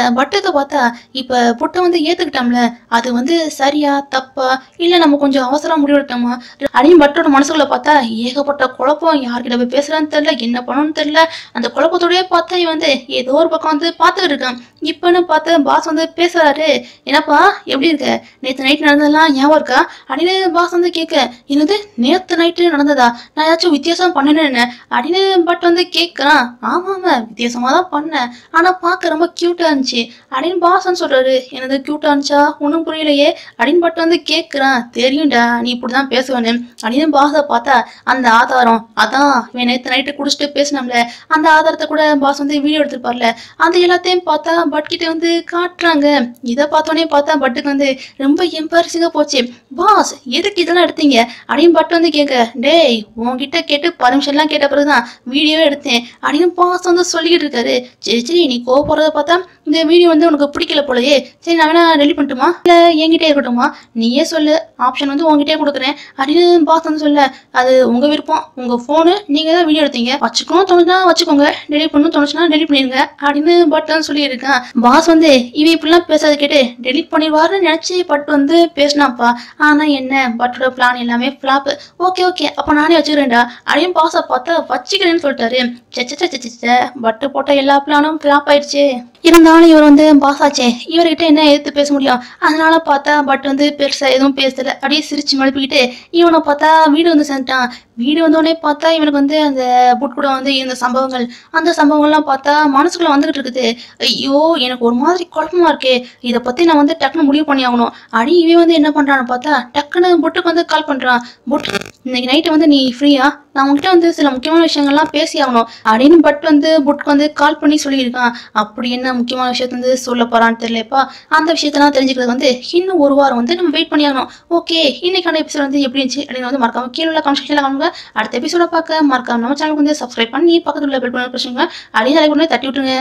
பட்டத்தை பார்த்தா இப்போ புட்டை வந்து ஏத்துக்கிட்டோம்ல அது வந்து சரியா தப்பா இல்ல நம்ம கொஞ்சம் அவசரம் முடிவெடுத்தோமா அப்படின்னு பட்டோட மனசுக்குள்ள பார்த்தா ஏகப்பட்ட குழப்பம். யார்கிட்ட போய் பேசுறான்னு தெரியல என்ன பண்ணணும்னு தெரியல. அந்த குழப்பத்தோடயே பார்த்தா இவன் வந்து ஏதோ ஒரு பக்கம் வந்து பார்த்துட்டு இருக்கான். இப்பன்னு பார்த்து பாஸ் வந்து பேசுறாரு. என்னப்பா எப்படி இருக்க? நேற்று நைட் நடந்ததெல்லாம் ஞாபகம் இருக்கா? அப்படின்னு பாஸ் வந்து கேட்க என்னது நேற்று நைட்டு நடந்ததா? நான் ஏதாச்சும் வித்தியாசம் பண்ணணும்னு அப்படின்னு பட் வந்து கேட்கறான். ஆமா ஆமா வித்தியாசமா தான் பண்ணேன். ஆனா பார்க்க ரொம்ப கியூட்டா இருந்துச்சு. அப்படின்னு பாஸ் சொல்றாரு. எனது கியூட்டா இருந்துச்சா? ஒன்றும் புரியலையே. அப்படின்னு பட் வந்து கேட்குறான் தெரியும்டா நீ இப்படிதான் பேசுவேன்னு. அப்படின்னு பாஸை பார்த்தா அந்த ஆதாரம். அதான் இவன் நேற்று நைட்டு குடிச்சிட்டு பேசினோம்ல. அந்த ஆதாரத்தை கூட பாஸ் வந்து வீடியோ எடுத்துருப்பார்ல. அந்த எல்லாத்தையும் பார்த்தா பட் கிட்ட வந்து காட்டுறாங்க. இதை பார்த்தோன்னே பார்த்தா பட்டுக்கு வந்து ரொம்ப எம்பாரசிங்காக போச்சு. பாஸ் எதுக்கு இதெல்லாம் எடுத்தீங்க? அப்படின்னு பட் வந்து கேட்க டேய் உன்கிட்ட கேட்டு பர்மிஷன்லாம் கேட்ட பிறகுதான் வீடியோ எடுத்தேன். அப்படின்னு பாஸ் வந்து சொல்லிக்கிட்டு இருக்காரு. சரி சரி நீ கோவப்படுறத பார்த்தா இந்த வீடியோ வந்து உனக்கு பிடிக்கல போலயே. சரி நான் வேணா டெலிட் பண்ணட்டுமா? இல்லை என்கிட்டே இருக்கட்டுமா நீயே சொல்லு. ஆப்ஷன் வந்து உங்ககிட்டே கொடுக்குறேன். அப்படின்னு பாஸ் வந்து சொல்ல. அது உங்க விருப்பம். உங்க ஃபோனு நீங்க தான் வீடியோ எடுத்தீங்க. வச்சுக்கணும் தோணுச்சுன்னா வச்சுக்கோங்க. டெலிட் பண்ணணும் தோணுச்சுன்னா டெலிட் பண்ணிருங்க அப்படின்னு பட் வந்து சொல்லியிருக்கான். பாஸ் வந்து இவன் இப்படிலாம் பேசாத கேட்டு டெலிட் பண்ணிடுவாருன்னு நினைச்சு பட் வந்து பேசினாப்பா ஆனா என்ன? பட்டோட பிளான் எல்லாமே ஃப்ளாப்பு ஓகே ஓகே. அப்போ நானே வச்சுக்கிறேன்டா. அப்படின்னு பாஸை பார்த்தா வச்சுக்கிறேன்னு சொல்லிட்டாரு. சச்ச பட்டு போட்ட எல்லா பிளானும் ஃப்ளாப் ஆயிடுச்சு. இருந்தாலும் இவர் வந்து பாஸ் ஆச்சே? இவர்கிட்ட என்ன எடுத்து பேச முடியும்? அதனால பார்த்தா பட் வந்து பெருசாக எதுவும் பேசல. அப்படியே சிரிச்சு மழுப்பிக்கிட்டு இவனை பார்த்தா வீடு வந்து சேர்ந்துட்டான் வீடு வந்தோடனே பார்த்தா இவனுக்கு வந்து அந்த புட் கூட வந்து இருந்த சம்பவங்கள். அந்த சம்பவங்கள்லாம் பார்த்தா மனசுக்குள்ள வந்துகிட்டு இருக்குது. ஐயோ எனக்கு ஒரு மாதிரி குழப்பமா இருக்கு. இதை பத்தி நான் வந்து டக்குன்னு முடிவு பண்ணி ஆகணும் அடி இவன் வந்து என்ன பண்றான்னு பார்த்தா டக்குன்னு புட்டுக்கு வந்து கால் பண்றான். புட் இன்னைக்கு நைட்டு வந்து நீ ஃப்ரீயா நான் உங்ககிட்ட வந்து சில முக்கியமான விஷயங்கள்லாம் பேசி ஆகணும் அப்படின்னு பட் வந்து புட்க்கு வந்து கால் பண்ணி சொல்லியிருக்கான். அப்படி என்ன முக்கியமான விஷயத்த வந்து சொல்ல போறான்னு தெரியலப்பா அந்த விஷயத்தெல்லாம் தெரிஞ்சுக்கிறது வந்து இன்னும் ஒரு வாரம் வந்து நம்ம வெயிட் பண்ணியாகணும். ஓகே இன்னைக்கான எபிசோட் வந்து எப்படி இருந்துச்சு அப்படின்னு வந்து மறக்காம கீழே உள்ள கமெண்ட் காணுங்க. அடுத்த எபிசோட பார்க்க மறக்காம நம்ம சேனலுக்கு வந்து சப்ஸ்கிரைப் பண்ணி பக்கத்துல உள்ள பெல் பண்ண பிரச்சனை அப்படின்னு தட்டி விட்டுருங்க.